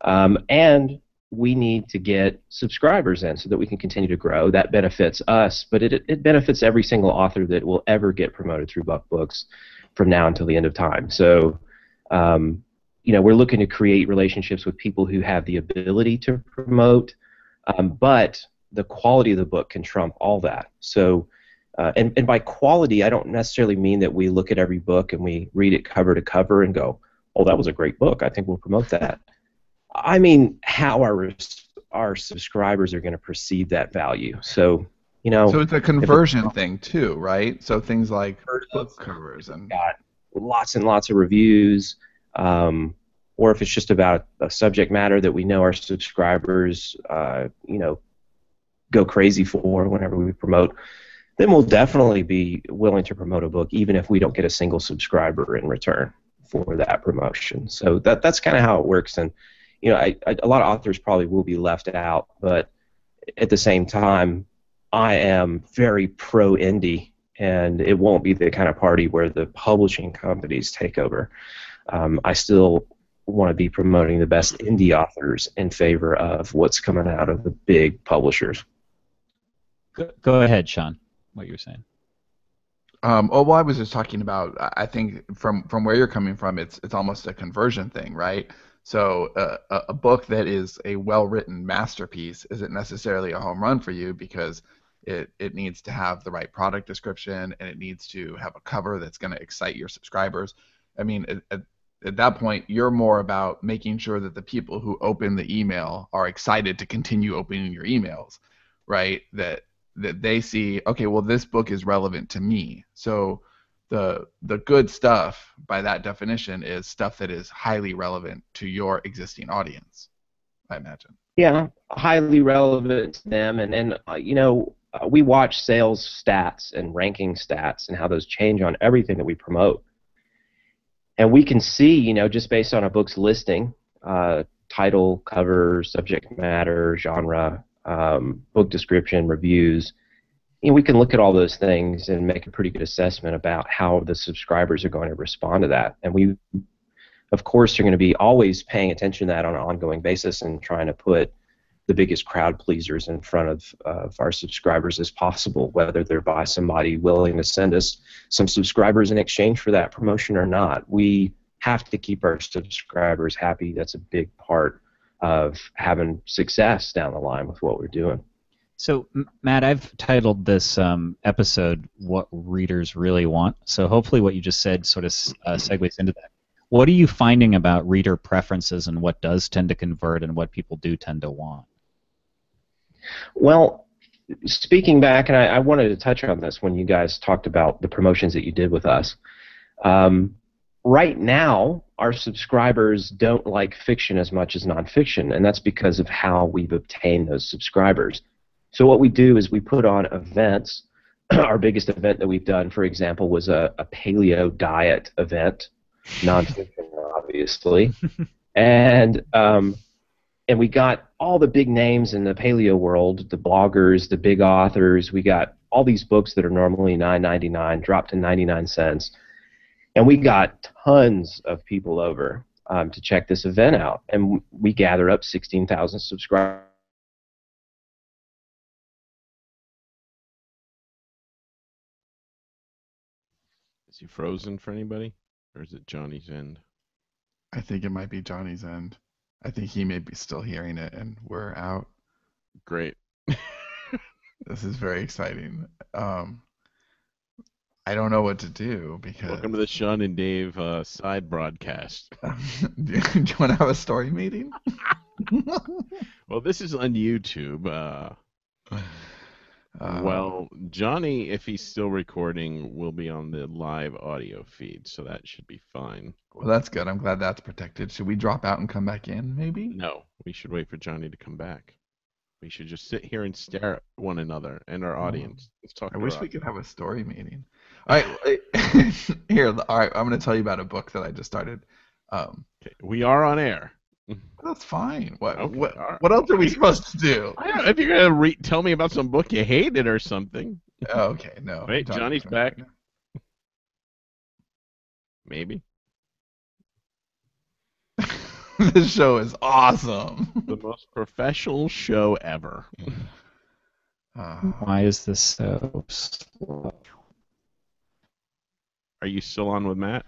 Um, and we need to get subscribers in so that we can continue to grow. That benefits us, but it, it benefits every single author that will ever get promoted through Buck Books from now until the end of time. So, um, you know, we're looking to create relationships with people who have the ability to promote, um, but the quality of the book can trump all that. So, uh, and, and by quality, I don't necessarily mean that we look at every book and we read it cover to cover and go, oh, that was a great book. I think we'll promote that. I mean how our our subscribers are going to perceive that value. So you know. So it's a conversion it's, thing too, right? So things like book covers and got lots and lots of reviews. Um, or if it's just about a subject matter that we know our subscribers, uh, you know, go crazy for whenever we promote, then we'll definitely be willing to promote a book, even if we don't get a single subscriber in return for that promotion. So that that's kind of how it works, and you know, I, I, a lot of authors probably will be left out, but at the same time, I am very pro indie, and it won't be the kind of party where the publishing companies take over. Um, I still want to be promoting the best indie authors in favor of what's coming out of the big publishers. Go, go ahead, Sean. What you were saying. Um, oh well, I was just talking about. I think from from where you're coming from, it's it's almost a conversion thing, right? So uh, a book that is a well-written masterpiece isn't necessarily a home run for you because it, it needs to have the right product description and it needs to have a cover that's going to excite your subscribers. I mean, at, at, at that point, you're more about making sure that the people who open the email are excited to continue opening your emails, right? That that they see, okay, well, this book is relevant to me. So the the good stuff by that definition is stuff that is highly relevant to your existing audience i imagine yeah highly relevant to them and and uh, you know uh, we watch sales stats and ranking stats and how those change on everything that we promote and we can see you know just based on a book's listing uh, title cover subject matter genre um, book description reviews you know, we can look at all those things and make a pretty good assessment about how the subscribers are going to respond to that. And we, of course, are going to be always paying attention to that on an ongoing basis and trying to put the biggest crowd pleasers in front of, of our subscribers as possible, whether they're by somebody willing to send us some subscribers in exchange for that promotion or not. We have to keep our subscribers happy. That's a big part of having success down the line with what we're doing. So, Matt, I've titled this um, episode "What Readers Really Want." So, hopefully, what you just said sort of uh, segues into that. What are you finding about reader preferences and what does tend to convert and what people do tend to want? Well, speaking back, and I, I wanted to touch on this when you guys talked about the promotions that you did with us. Um, right now, our subscribers don't like fiction as much as nonfiction, and that's because of how we've obtained those subscribers. So what we do is we put on events. Our biggest event that we've done, for example, was a, a paleo diet event, nonfiction, obviously, and um, and we got all the big names in the paleo world, the bloggers, the big authors. We got all these books that are normally nine ninety nine dropped to ninety nine cents, and we got tons of people over um, to check this event out, and we gathered up sixteen thousand subscribers Is he frozen for anybody? Or is it Johnny's end? I think it might be Johnny's end. I think he may be still hearing it and we're out. Great. this is very exciting. Um, I don't know what to do because. Welcome to the Sean and Dave uh, side broadcast. do you want to have a story meeting? Well, this is on YouTube. Uh, Uh, well, Johnny, if he's still recording, will be on the live audio feed, so that should be fine. well, that's good. I'm glad that's protected. Should we drop out and come back in, maybe? No, we should wait for Johnny to come back. We should just sit here and stare at one another and our audience. Let's talk. I wish we could have a story meeting. All right, here. All right, I'm going to tell you about a book that I just started. Um, Okay, we are on air. That's fine. What Okay, what all right. what else are we supposed to do? I don't know if you're gonna re- tell me about some book you hated or something. Oh, okay, no. Wait, Johnny's to- back. Maybe this show is awesome. the most professional show ever. Uh, Why is this so slow? Are you still on with Matt?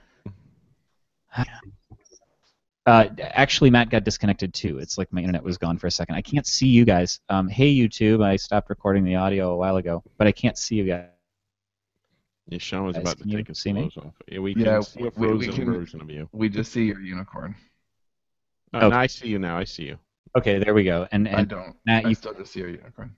Uh, actually, Matt got disconnected too. It's like my internet was gone for a second. I can't see you guys. Um, hey, YouTube, I stopped recording the audio a while ago, but I can't see you guys. Yeah, Sean was Guys, about to take his see me? clothes off. Yeah, we Yeah, can see a we- we can- version of you. we just see your unicorn. Oh, Okay. now I see you. Now I see you. Okay, there we go. And I and don't. Matt, I you still just see your unicorn.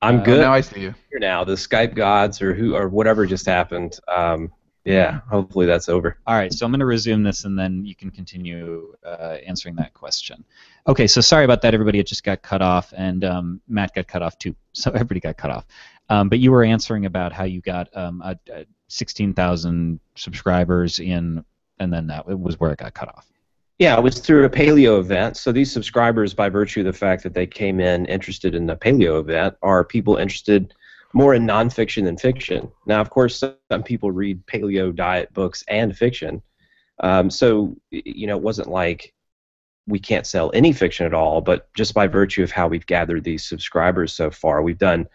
I'm Uh, good Now I see you. here now. The Skype gods or who or whatever just happened. Um, yeah, hopefully that's over. All right, so I'm going to resume this, and then you can continue uh, answering that question. Okay, so sorry about that, everybody. It just got cut off, and um, Matt got cut off too. So everybody got cut off. Um, but you were answering about how you got um, a, a 16,000 subscribers in, and then that was where it got cut off. Yeah, it was through a paleo event. So these subscribers, by virtue of the fact that they came in interested in the paleo event, are people interested more in nonfiction than fiction. Now, of course, some people read paleo diet books and fiction. Um, so, you know, it wasn't like we can't sell any fiction at all, but just by virtue of how we've gathered these subscribers so far, we've done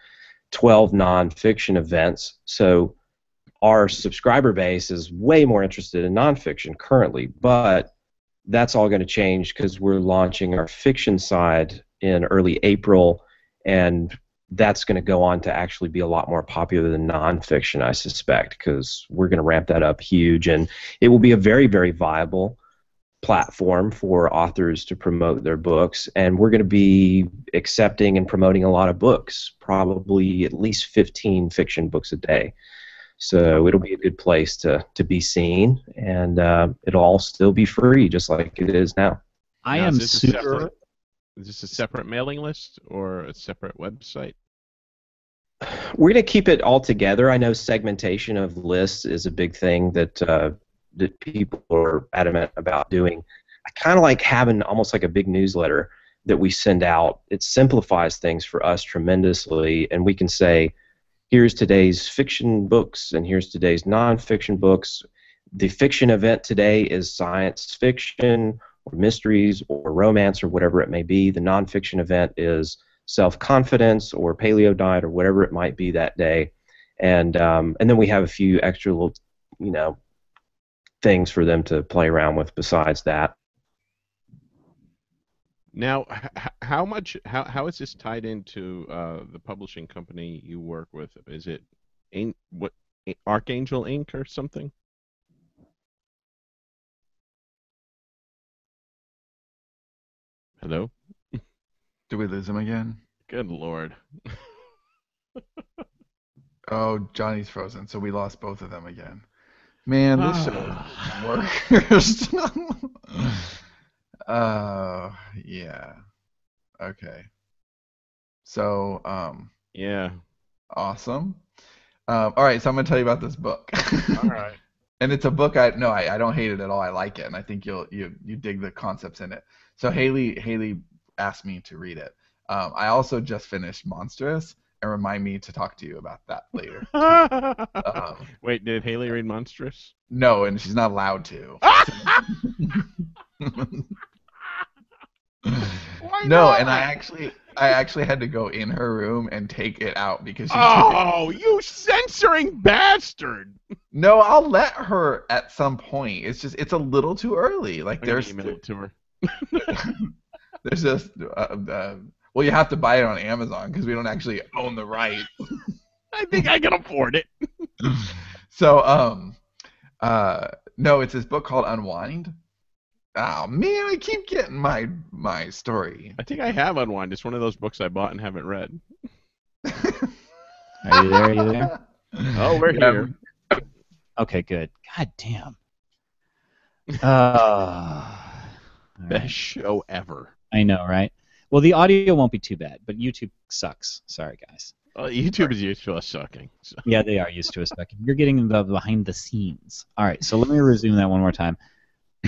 12 nonfiction events. So our subscriber base is way more interested in nonfiction currently, but that's all going to change because we're launching our fiction side in early April, and that's going to go on to actually be a lot more popular than nonfiction, I suspect, because we're going to ramp that up huge, and it will be a very, very viable platform for authors to promote their books, and we're going to be accepting and promoting a lot of books, probably at least 15 fiction books a day. So it'll be a good place to, to be seen, and uh, it'll all still be free, just like it is now. I Now, am is this super. Is this a separate mailing list or a separate website? We're going to keep it all together. I know segmentation of lists is a big thing that uh, that people are adamant about doing. I kind of like having almost like a big newsletter that we send out. It simplifies things for us tremendously, and we can say, here's today's fiction books and here's today's nonfiction books. The fiction event today is science fiction or mysteries or romance or whatever it may be. The nonfiction event is self confidence or paleo diet or whatever it might be that day. And um, and then we have a few extra little, you know, things for them to play around with besides that. Now, how much? How how is this tied into uh, the publishing company you work with? Is it, in, what, Archangel Ink. or something? Hello. Do we lose him again? Good lord. Oh, Johnny's frozen, so we lost both of them again. Man, this show Ah. is the worst. uh, yeah. Okay. So, um, Yeah. awesome. Um, all right, so I'm gonna tell you about this book. All right. and it's a book I no, I, I don't hate it at all. I like it, and I think you'll you you dig the concepts in it. So Haley Haley asked me to read it. Um, I also just finished Monstrous, and remind me to talk to you about that later. Um, Wait, did Haley read Monstrous? no, and she's not allowed to. Why no, not? and I actually I actually had to go in her room and take it out because she Oh, you censoring bastard! No, I'll let her at some point. It's just it's a little too early. Like I'm gonna there's email it to her. there's just uh, uh, well you have to buy it on Amazon because we don't actually own the rights. I think I can afford it. So, um, uh, no, it's this book called Unwind. Oh man, I keep getting my my story. I think I have Unwind. It's one of those books I bought and haven't read. Are you there? Are you there? Oh, we're Yeah. here. Okay, good. God damn. Uh, Best show ever. I know, right? Well, the audio won't be too bad, but YouTube sucks. Sorry, guys. Uh, YouTube is used to us sucking. So. Yeah, they are used to us. sucking. You're getting the behind the scenes. All right, so let me resume that one more time.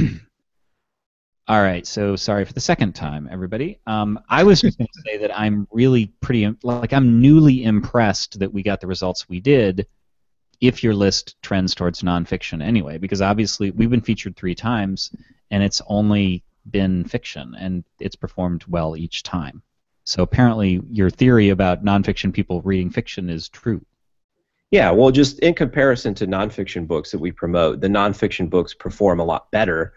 All right, so sorry for the second time, everybody. Um, I was just going to say that I'm really pretty, like, I'm newly impressed that we got the results we did. If your list trends towards nonfiction, anyway, because obviously we've been featured three times, and it's only been fiction, and it's performed well each time. So apparently, your theory about nonfiction people reading fiction is true. Yeah, well, just in comparison to nonfiction books that we promote, the nonfiction books perform a lot better,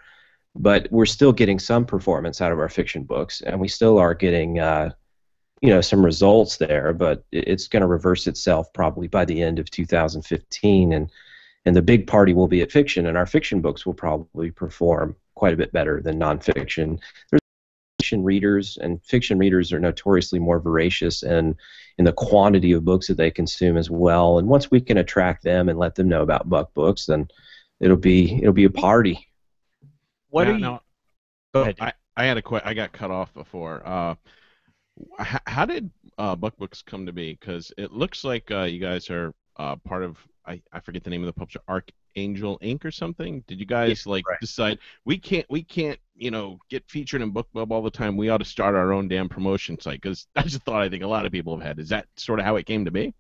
but we're still getting some performance out of our fiction books, and we still are getting, uh, you know, some results there. But it's going to reverse itself probably by the end of 2015, and and the big party will be at fiction, and our fiction books will probably perform quite a bit better than nonfiction. There's fiction readers, and fiction readers are notoriously more voracious and in the quantity of books that they consume as well. And once we can attract them and let them know about Buck Books, then it'll be it'll be a party. What Now- are you? now, Go ahead. I, I had a que- I got cut off before. Uh, h- how did uh, Buck Books come to be? Because it looks like uh, you guys are uh, part of I, I forget the name of the publisher, Archangel Ink. or something. Did you guys like right. decide we can't we can't you know get featured in BookBub all the time? We ought to start our own damn promotion site. Because that's a thought I think a lot of people have had. Is that sort of how it came to be?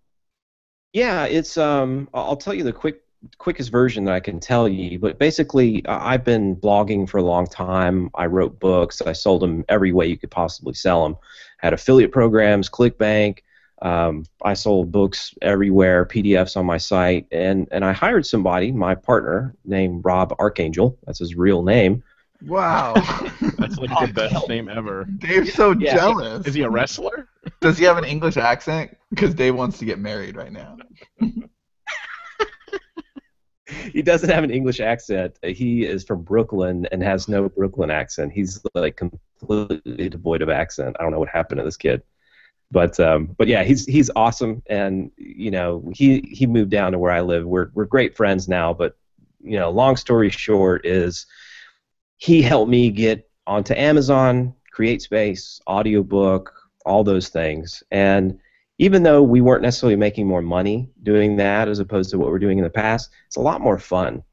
Yeah, it's um I'll tell you the quick quickest version that I can tell you, but basically I've been blogging for a long time. I wrote books. I sold them every way you could possibly sell them. Had affiliate programs, ClickBank. Um, I sold books everywhere, PDFs on my site, and and I hired somebody, my partner named Rob Archangel. That's his real name. Wow, That's like the best name ever. Dave's so Yeah. jealous. Is he a wrestler? Does he have an English accent? Because Dave wants to get married right now. he doesn't have an English accent. He is from Brooklyn and has no Brooklyn accent. He's like completely devoid of accent. I don't know what happened to this kid, but um, but yeah, he's he's awesome. And you know, he he moved down to where I live. We're we're great friends now. But you know, long story short is he helped me get onto Amazon, CreateSpace, audiobook, all those things, and even though we weren't necessarily making more money doing that as opposed to what we're doing in the past, it's a lot more fun.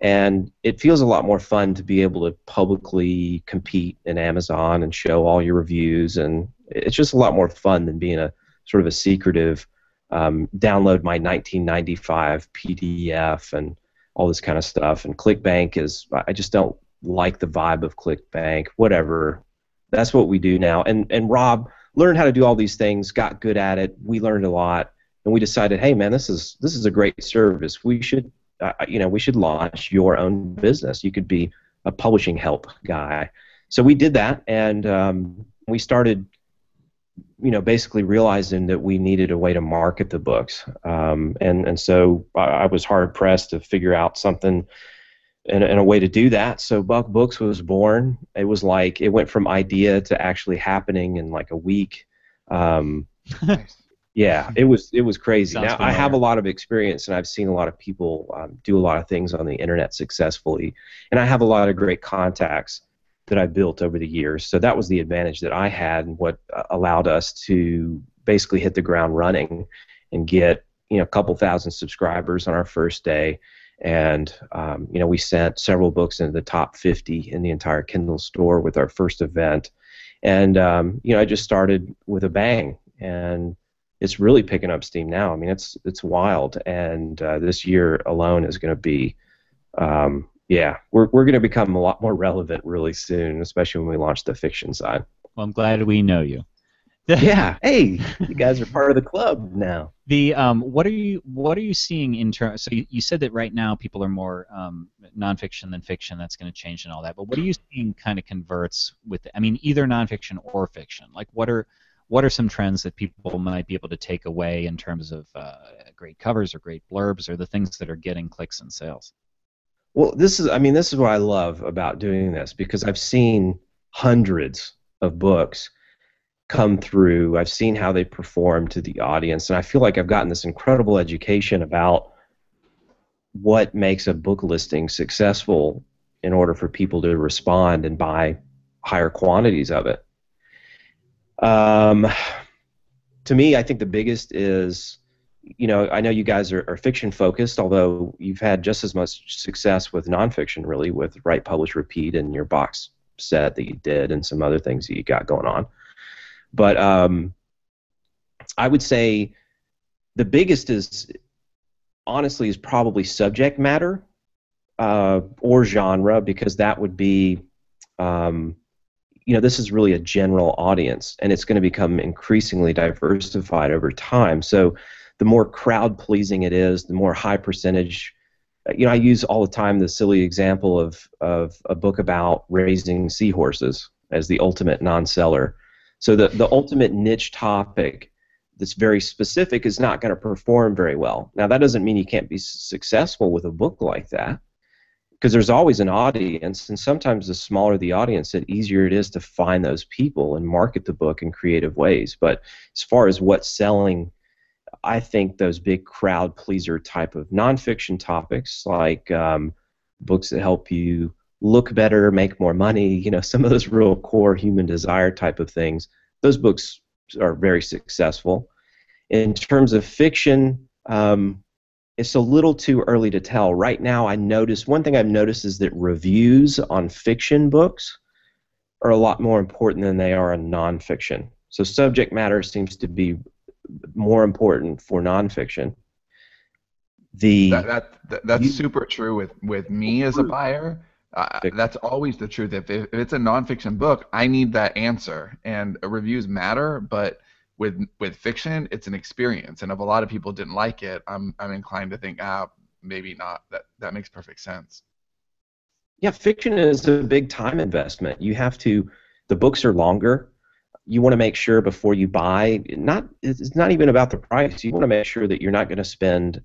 And it feels a lot more fun to be able to publicly compete in Amazon and show all your reviews. And it's just a lot more fun than being a sort of a secretive um, download my 1995 PDF and all this kind of stuff. And ClickBank is, I just don't like the vibe of ClickBank, whatever. That's what we do now. And, and Rob, learned how to do all these things, got good at it. We learned a lot, and we decided, hey man, this is this is a great service. We should, uh, you know, we should launch your own business. You could be a publishing help guy. So we did that, and um, we started, you know, basically realizing that we needed a way to market the books. Um, and and so I, I was hard pressed to figure out something and, and a way to do that. So Buck Books was born. It was like it went from idea to actually happening in like a week. Um, yeah, it was it was crazy. Sounds now I have a lot of experience, and I've seen a lot of people um, do a lot of things on the internet successfully, and I have a lot of great contacts that I built over the years. So that was the advantage that I had, and what uh, allowed us to basically hit the ground running and get you know a couple thousand subscribers on our first day. And um, you know we sent several books into the top 50 in the entire Kindle store with our first event, and um, you know I just started with a bang, and it's really picking up steam now. I mean, it's it's wild, and uh, this year alone is going to be, um, yeah, we're we're going to become a lot more relevant really soon, especially when we launch the fiction side. Well, I'm glad we know you. yeah, hey, you guys are part of the club now. The um, what are you what are you seeing in terms? So you, you said that right now people are more um, nonfiction than fiction. That's going to change and all that. But what are you seeing kind of converts with? I mean, either nonfiction or fiction. Like, what are what are some trends that people might be able to take away in terms of uh, great covers or great blurbs or the things that are getting clicks and sales. Well, this is I mean this is what I love about doing this because I've seen hundreds of books come through. I've seen how they perform to the audience and I feel like I've gotten this incredible education about what makes a book listing successful in order for people to respond and buy higher quantities of it. Um, to me, I think the biggest is, you know, I know you guys are, are, fiction focused, although you've had just as much success with nonfiction, really, with Write, Publish, Repeat and your box set that you did and some other things that you got going on. But um, I would say the biggest is, honestly, is probably subject matter uh, or genre, because that would be. Um, you know, this is really a general audience, and it's going to become increasingly diversified over time. So, the more crowd pleasing it is, the more high percentage. Uh, you know, I use all the time the silly example of of a book about raising seahorses as the ultimate non-seller. So the the ultimate niche topic that's very specific is not going to perform very well. Now that doesn't mean you can't be successful with a book like that because there's always an audience, and sometimes the smaller the audience, the easier it is to find those people and market the book in creative ways. But as far as what's selling, I think those big crowd pleaser type of nonfiction topics, like um, books that help you look better, make more money, you know, some of those real core human desire type of things, those books are very successful. In terms of fiction, um, it's a little too early to tell. Right now, I notice one thing I've noticed is that reviews on fiction books are a lot more important than they are on nonfiction. So subject matter seems to be more important for nonfiction. The that, that, that that's you, super true with with me as a buyer. Uh, that's always the truth. If, if it's a nonfiction book, I need that answer, and reviews matter, but with with fiction, it's an experience, and if a lot of people didn't like it, I'm I'm inclined to think, ah, maybe not. That that makes perfect sense. Yeah, fiction is a big time investment. You have to. The books are longer. You want to make sure before you buy. Not it's not even about the price. You want to make sure that you're not going to spend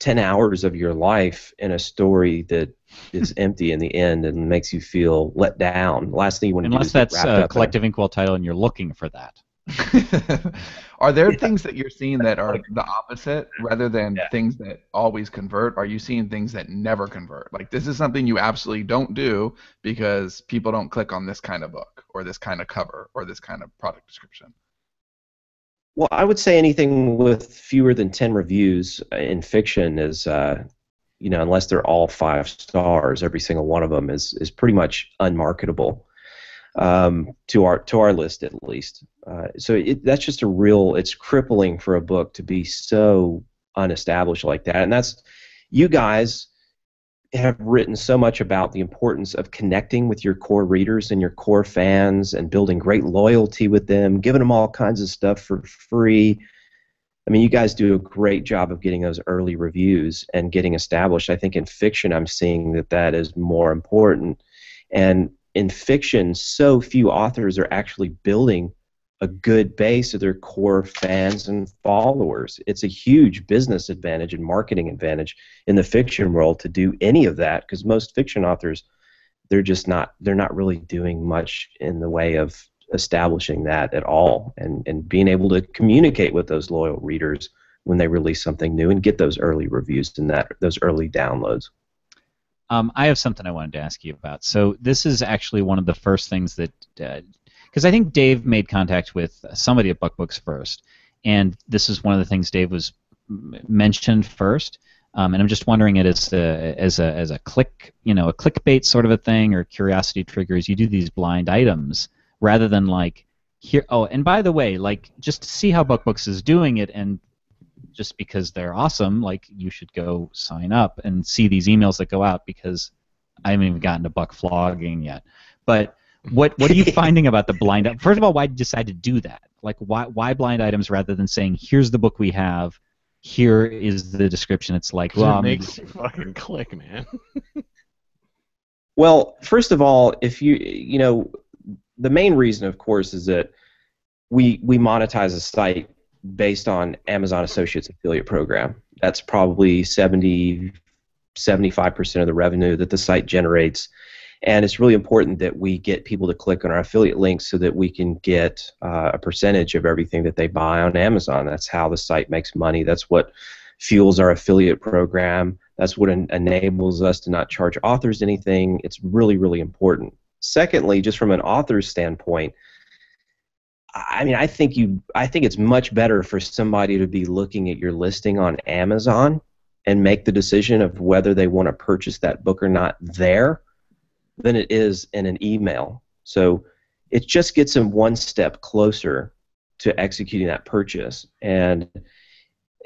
10 hours of your life in a story that is empty in the end and makes you feel let down. Last thing you want to Unless do is that's a collective inkwell title and you're looking for that. are there yeah. things that you're seeing that are the opposite rather than yeah. things that always convert? Are you seeing things that never convert? Like this is something you absolutely don't do because people don't click on this kind of book or this kind of cover or this kind of product description. Well, I would say anything with fewer than 10 reviews in fiction is, uh, you know, unless they're all five stars, every single one of them is, is pretty much unmarketable um, to our to our list at least. Uh, so it, that's just a real. It's crippling for a book to be so unestablished like that, and that's you guys have written so much about the importance of connecting with your core readers and your core fans and building great loyalty with them, giving them all kinds of stuff for free. I mean, you guys do a great job of getting those early reviews and getting established. I think in fiction, I'm seeing that that is more important. And in fiction, so few authors are actually building a good base of their core fans and followers. It's a huge business advantage and marketing advantage in the fiction world to do any of that because most fiction authors they're just not they're not really doing much in the way of establishing that at all and and being able to communicate with those loyal readers when they release something new and get those early reviews and that those early downloads. Um, I have something I wanted to ask you about. So this is actually one of the first things that, because uh, I think Dave made contact with somebody at BuckBooks first, and this is one of the things Dave was mentioned first. Um, and I'm just wondering it as a as a as a click you know a clickbait sort of a thing or curiosity triggers. You do these blind items rather than like here. Oh, and by the way, like just to see how BuckBooks is doing it and just because they're awesome, like you should go sign up and see these emails that go out because I haven't even gotten to buck flogging yet. But what what are you finding about the blind? First of all, why did you decide to do that? Like why why blind items rather than saying here's the book we have, here is the description. It's like well, it makes you fucking click, man. well, first of all, if you you know the main reason, of course, is that we we monetize a site based on Amazon Associates affiliate program. That's probably 70, 75% of the revenue that the site generates. And it's really important that we get people to click on our affiliate links so that we can get uh, a percentage of everything that they buy on Amazon. That's how the site makes money. That's what fuels our affiliate program. That's what en- enables us to not charge authors anything. It's really, really important. Secondly, just from an author's standpoint, I mean, I think you, I think it's much better for somebody to be looking at your listing on Amazon and make the decision of whether they want to purchase that book or not there than it is in an email. So it just gets them one step closer to executing that purchase. And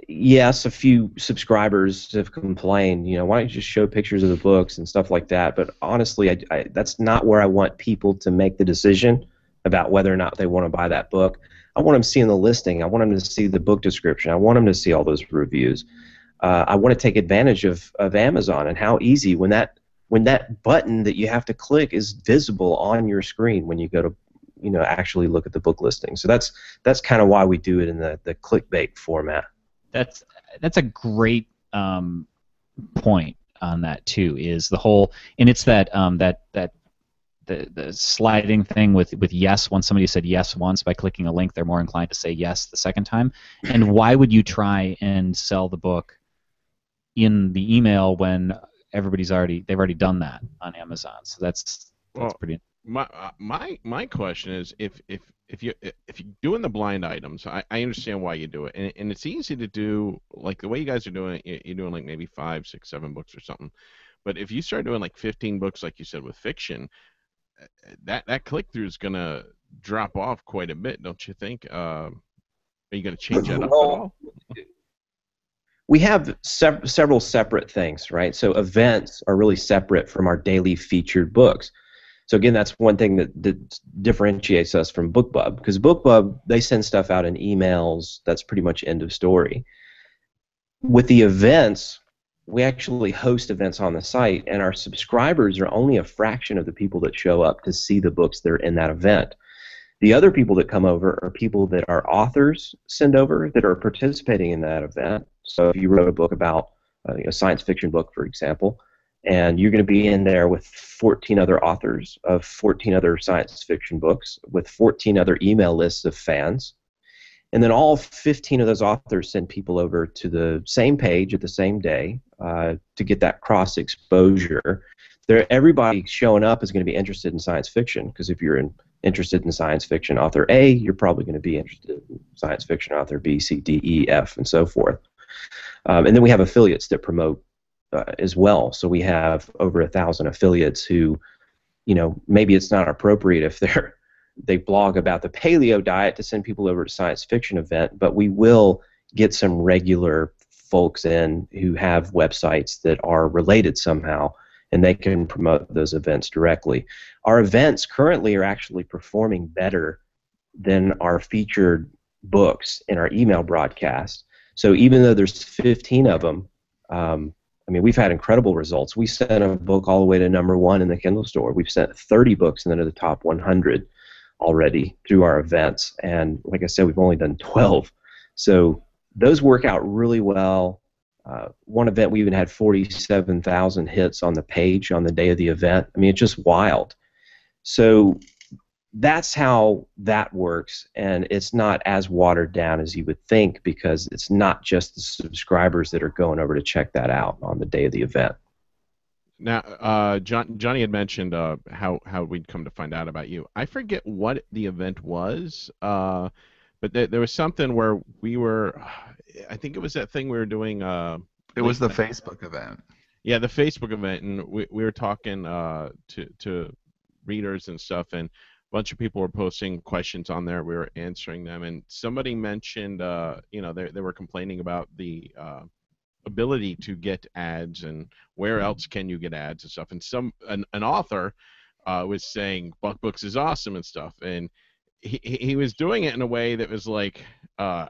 yes, a few subscribers have complained, you know, why don't you just show pictures of the books and stuff like that? But honestly, I, I, that's not where I want people to make the decision about whether or not they want to buy that book. I want them seeing the listing. I want them to see the book description. I want them to see all those reviews. Uh, I want to take advantage of, of Amazon and how easy when that when that button that you have to click is visible on your screen when you go to you know actually look at the book listing. So that's that's kind of why we do it in the the clickbait format. That's that's a great um, point on that too. Is the whole and it's that um, that that the, the sliding thing with, with yes once somebody said yes once by clicking a link they're more inclined to say yes the second time and why would you try and sell the book in the email when everybody's already they've already done that on Amazon. So that's that's well, pretty. My uh, my my question is if if if you if you're doing the blind items, I, I understand why you do it, and, and it's easy to do like the way you guys are doing it. You're doing like maybe five, six, seven books or something. But if you start doing like 15 books, like you said with fiction, that that click through is gonna drop off quite a bit, don't you think? Uh, are you gonna change that up at all? we have sev- several separate things, right? So events are really separate from our daily featured books. So again, that's one thing that, that differentiates us from BookBub because BookBub they send stuff out in emails. That's pretty much end of story. With the events, we actually host events on the site, and our subscribers are only a fraction of the people that show up to see the books that are in that event. The other people that come over are people that our authors send over that are participating in that event. So if you wrote a book about uh, a science fiction book, for example, and you're going to be in there with 14 other authors of 14 other science fiction books with 14 other email lists of fans. And then all 15 of those authors send people over to the same page at the same day uh, to get that cross exposure. There, everybody showing up is going to be interested in science fiction because if you're in interested in science fiction author A, you're probably going to be interested in science fiction author B, C, D, E, F, and so forth. Um, and then we have affiliates that promote uh, as well. So we have over a thousand affiliates who, you know, maybe it's not appropriate if they're they blog about the paleo diet to send people over to science fiction event, but we will get some regular folks in who have websites that are related somehow and they can promote those events directly. Our events currently are actually performing better than our featured books in our email broadcast. So even though there's 15 of them, um, I mean, we've had incredible results. We sent a book all the way to number one in the Kindle store. We've sent 30 books into the top 100 already through our events. And like I said, we've only done 12. So those work out really well. Uh, one event we even had 47,000 hits on the page on the day of the event. I mean, it's just wild. So that's how that works, and it's not as watered down as you would think because it's not just the subscribers that are going over to check that out on the day of the event. Now, uh, John, Johnny had mentioned uh, how how we'd come to find out about you. I forget what the event was, uh, but th- there was something where we were. I think it was that thing we were doing. Uh, it was the Facebook event. Yeah, the Facebook event, and we, we were talking uh, to to readers and stuff, and a bunch of people were posting questions on there. We were answering them, and somebody mentioned, uh, you know, they they were complaining about the uh, ability to get ads and where mm-hmm. else can you get ads and stuff. And some an, an author uh, was saying Buck Books is awesome and stuff, and he he was doing it in a way that was like uh,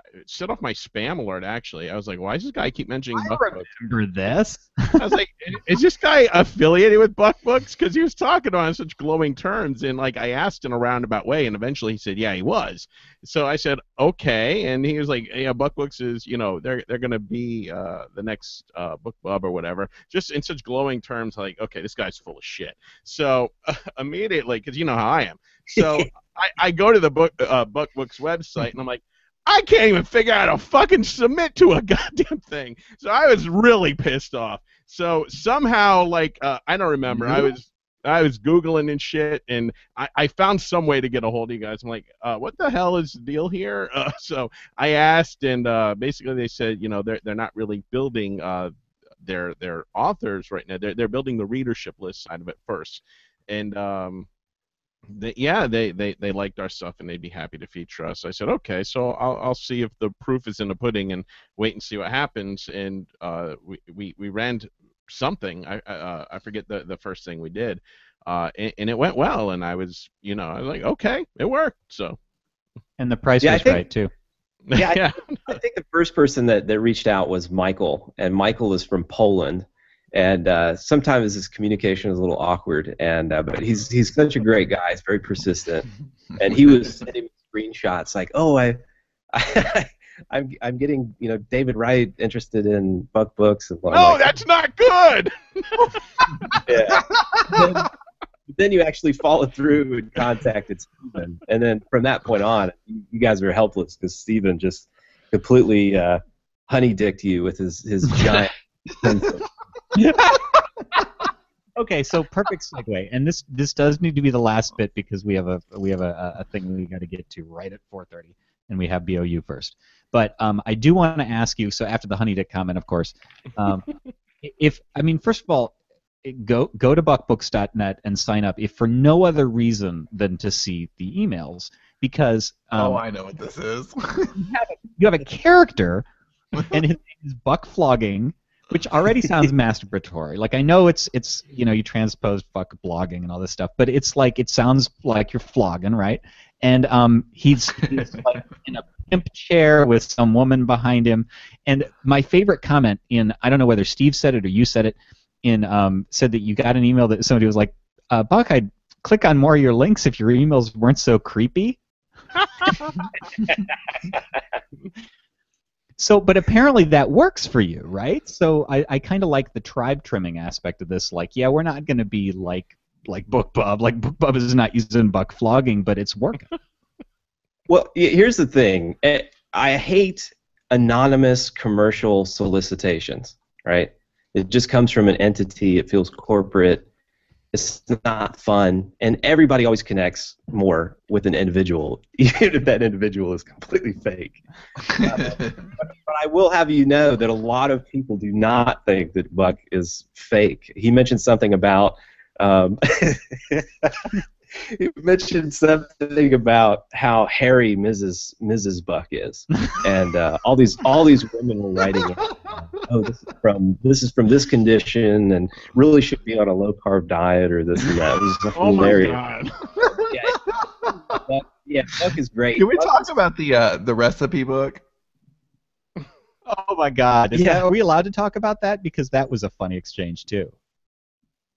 off my spam alert. Actually, I was like, why does this guy keep mentioning I Buck Books? remember this. I was like, is this guy affiliated with Buck Books? Because he was talking on such glowing terms, and like I asked in a roundabout way, and eventually he said, yeah, he was. So I said, okay, and he was like, yeah, Buck Books is, you know, they're they're gonna be uh, the next uh, BookBub or whatever, just in such glowing terms, like, okay, this guy's full of shit. So immediately, because you know how I am, so I, I go to the book uh, Buck Books website, and I'm like. I can't even figure out how to fucking submit to a goddamn thing. So I was really pissed off. So somehow, like, uh, I don't remember. I was I was googling and shit, and I, I found some way to get a hold of you guys. I'm like, uh, what the hell is the deal here? Uh, so I asked, and uh, basically they said, you know, they're they're not really building uh, their their authors right now. They're they're building the readership list side of it first, and um, they, yeah, they, they, they liked our stuff and they'd be happy to feature us. I said, okay, so I'll, I'll see if the proof is in the pudding and wait and see what happens. And uh, we, we, we ran something. I uh, I forget the, the first thing we did, uh, and, and, it went well. And I was, you know, I was like, okay, it worked. So. And the price yeah, was think, right too. Yeah, yeah. I, I think the first person that, that reached out was Michael, and Michael is from Poland and uh, sometimes his communication is a little awkward. And uh, but he's he's such a great guy. He's very persistent, and he was sending me screenshots like, "Oh, I, I I'm I'm getting you know David Wright interested in Buck books." And no, like, that's not good. yeah. Then, then, you actually follow through and contacted Stephen, and then from that point on, you, guys were helpless because Stephen just completely uh, honey dicked you with his his giant. okay, so perfect segue, and this this does need to be the last bit because we have a we have a, a thing we got to get to right at 4:30, and we have BOU first. But um, I do want to ask you. So after the honey dick comment, of course, um, if I mean, first of all, go go to buckbooks.net and sign up if for no other reason than to see the emails because um, oh I know what this is you, have a, you have a character and his name is Buck Flogging which already sounds masturbatory. Like I know it's it's you know you transpose fuck blogging and all this stuff, but it's like it sounds like you're flogging, right? And um, he's, he's like in a pimp chair with some woman behind him. And my favorite comment in I don't know whether Steve said it or you said it in um, said that you got an email that somebody was like, uh, Buck, I'd click on more of your links if your emails weren't so creepy. So, but apparently that works for you, right? So I, I kind of like the tribe trimming aspect of this. Like, yeah, we're not going to be like like BookBub. Like BookBub is not using buck flogging, but it's working. well, here's the thing. Eh, I hate anonymous commercial solicitations. Right? It just comes from an entity. It feels corporate. It's not fun, and everybody always connects more with an individual, even if that individual is completely fake. Uh, but, but I will have you know that a lot of people do not think that Buck is fake. He mentioned something about. Um, he mentioned something about how hairy Mrs. Mrs. Buck is, and uh, all these all these women were writing, "Oh, this is from this is from this condition, and really should be on a low carb diet or this and that." It was oh hilarious. my god! yeah, Buck, yeah, Buck is great. Can we Buck talk is, about the uh, the recipe book? Oh my god! Is Yeah. that, are we allowed to talk about that? Because that was a funny exchange too.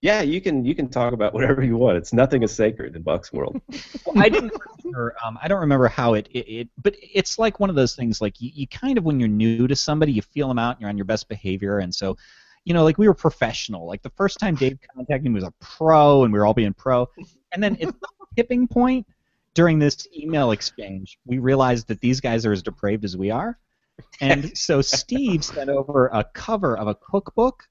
Yeah, you can you can talk about whatever you want. It's nothing is sacred in Buck's world. Well, I didn't remember. Um, I don't remember how it, it, it. But it's like one of those things. Like you, you kind of when you're new to somebody, you feel them out, and you're on your best behavior, and so. You know, like we were professional. Like the first time Dave contacted me was a pro, and we were all being pro. And then it's the tipping point during this email exchange. We realized that these guys are as depraved as we are, and so Steve sent over a cover of a cookbook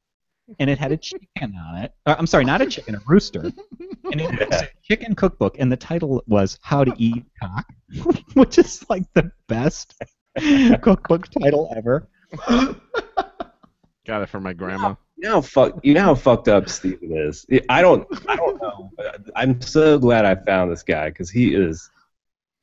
and it had a chicken on it. Uh, I'm sorry, not a chicken, a rooster. And it was a chicken cookbook, and the title was How to Eat Cock, which is like the best cookbook title ever. Got it from my grandma. You know fuck you know how fucked up Steven is. I don't I don't know. I'm so glad I found this guy because he is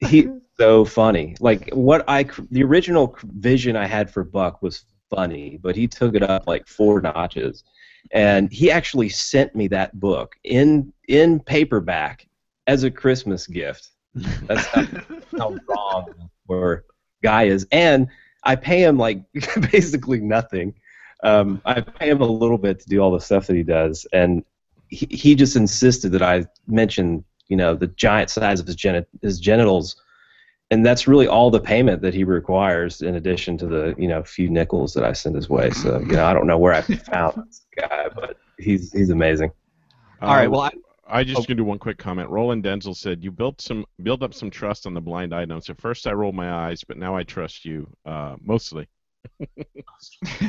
he so funny. Like what I the original vision I had for Buck was funny, but he took it up like four notches. And he actually sent me that book in in paperback as a Christmas gift. That's how, how wrong for guy is, and I pay him like basically nothing. Um, I pay him a little bit to do all the stuff that he does, and he, he just insisted that I mention, you know, the giant size of his geni- his genitals, and that's really all the payment that he requires, in addition to the you know few nickels that I send his way. So you know, I don't know where I found this guy, but he's he's amazing. All right. Uh, Well, I, I just Oh. gonna do one quick comment. Roland Denzel said you built some build up some trust on the blind items. At first I rolled my eyes, but now I trust you uh, mostly.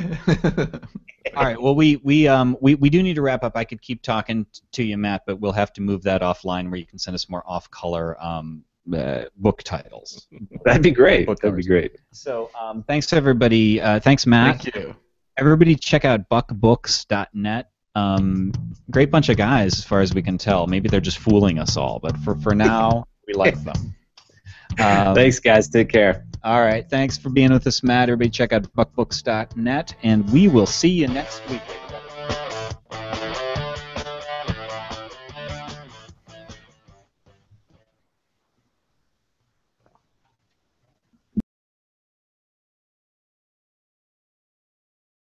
all right. Well, we we um we, we do need to wrap up. I could keep talking t- to you, Matt, but we'll have to move that offline where you can send us more off-color um uh, book titles. That'd be great. Book That'd be great. So um, thanks everybody. Uh, thanks Matt. Thank you. Everybody check out buckbooks.net. Um, great bunch of guys, as far as we can tell. Maybe they're just fooling us all, but for for now, we like them. Um, Thanks, guys. Take care. All right. Thanks for being with us, Matt. Everybody check out buckbooks.net, and we will see you next week. everybody.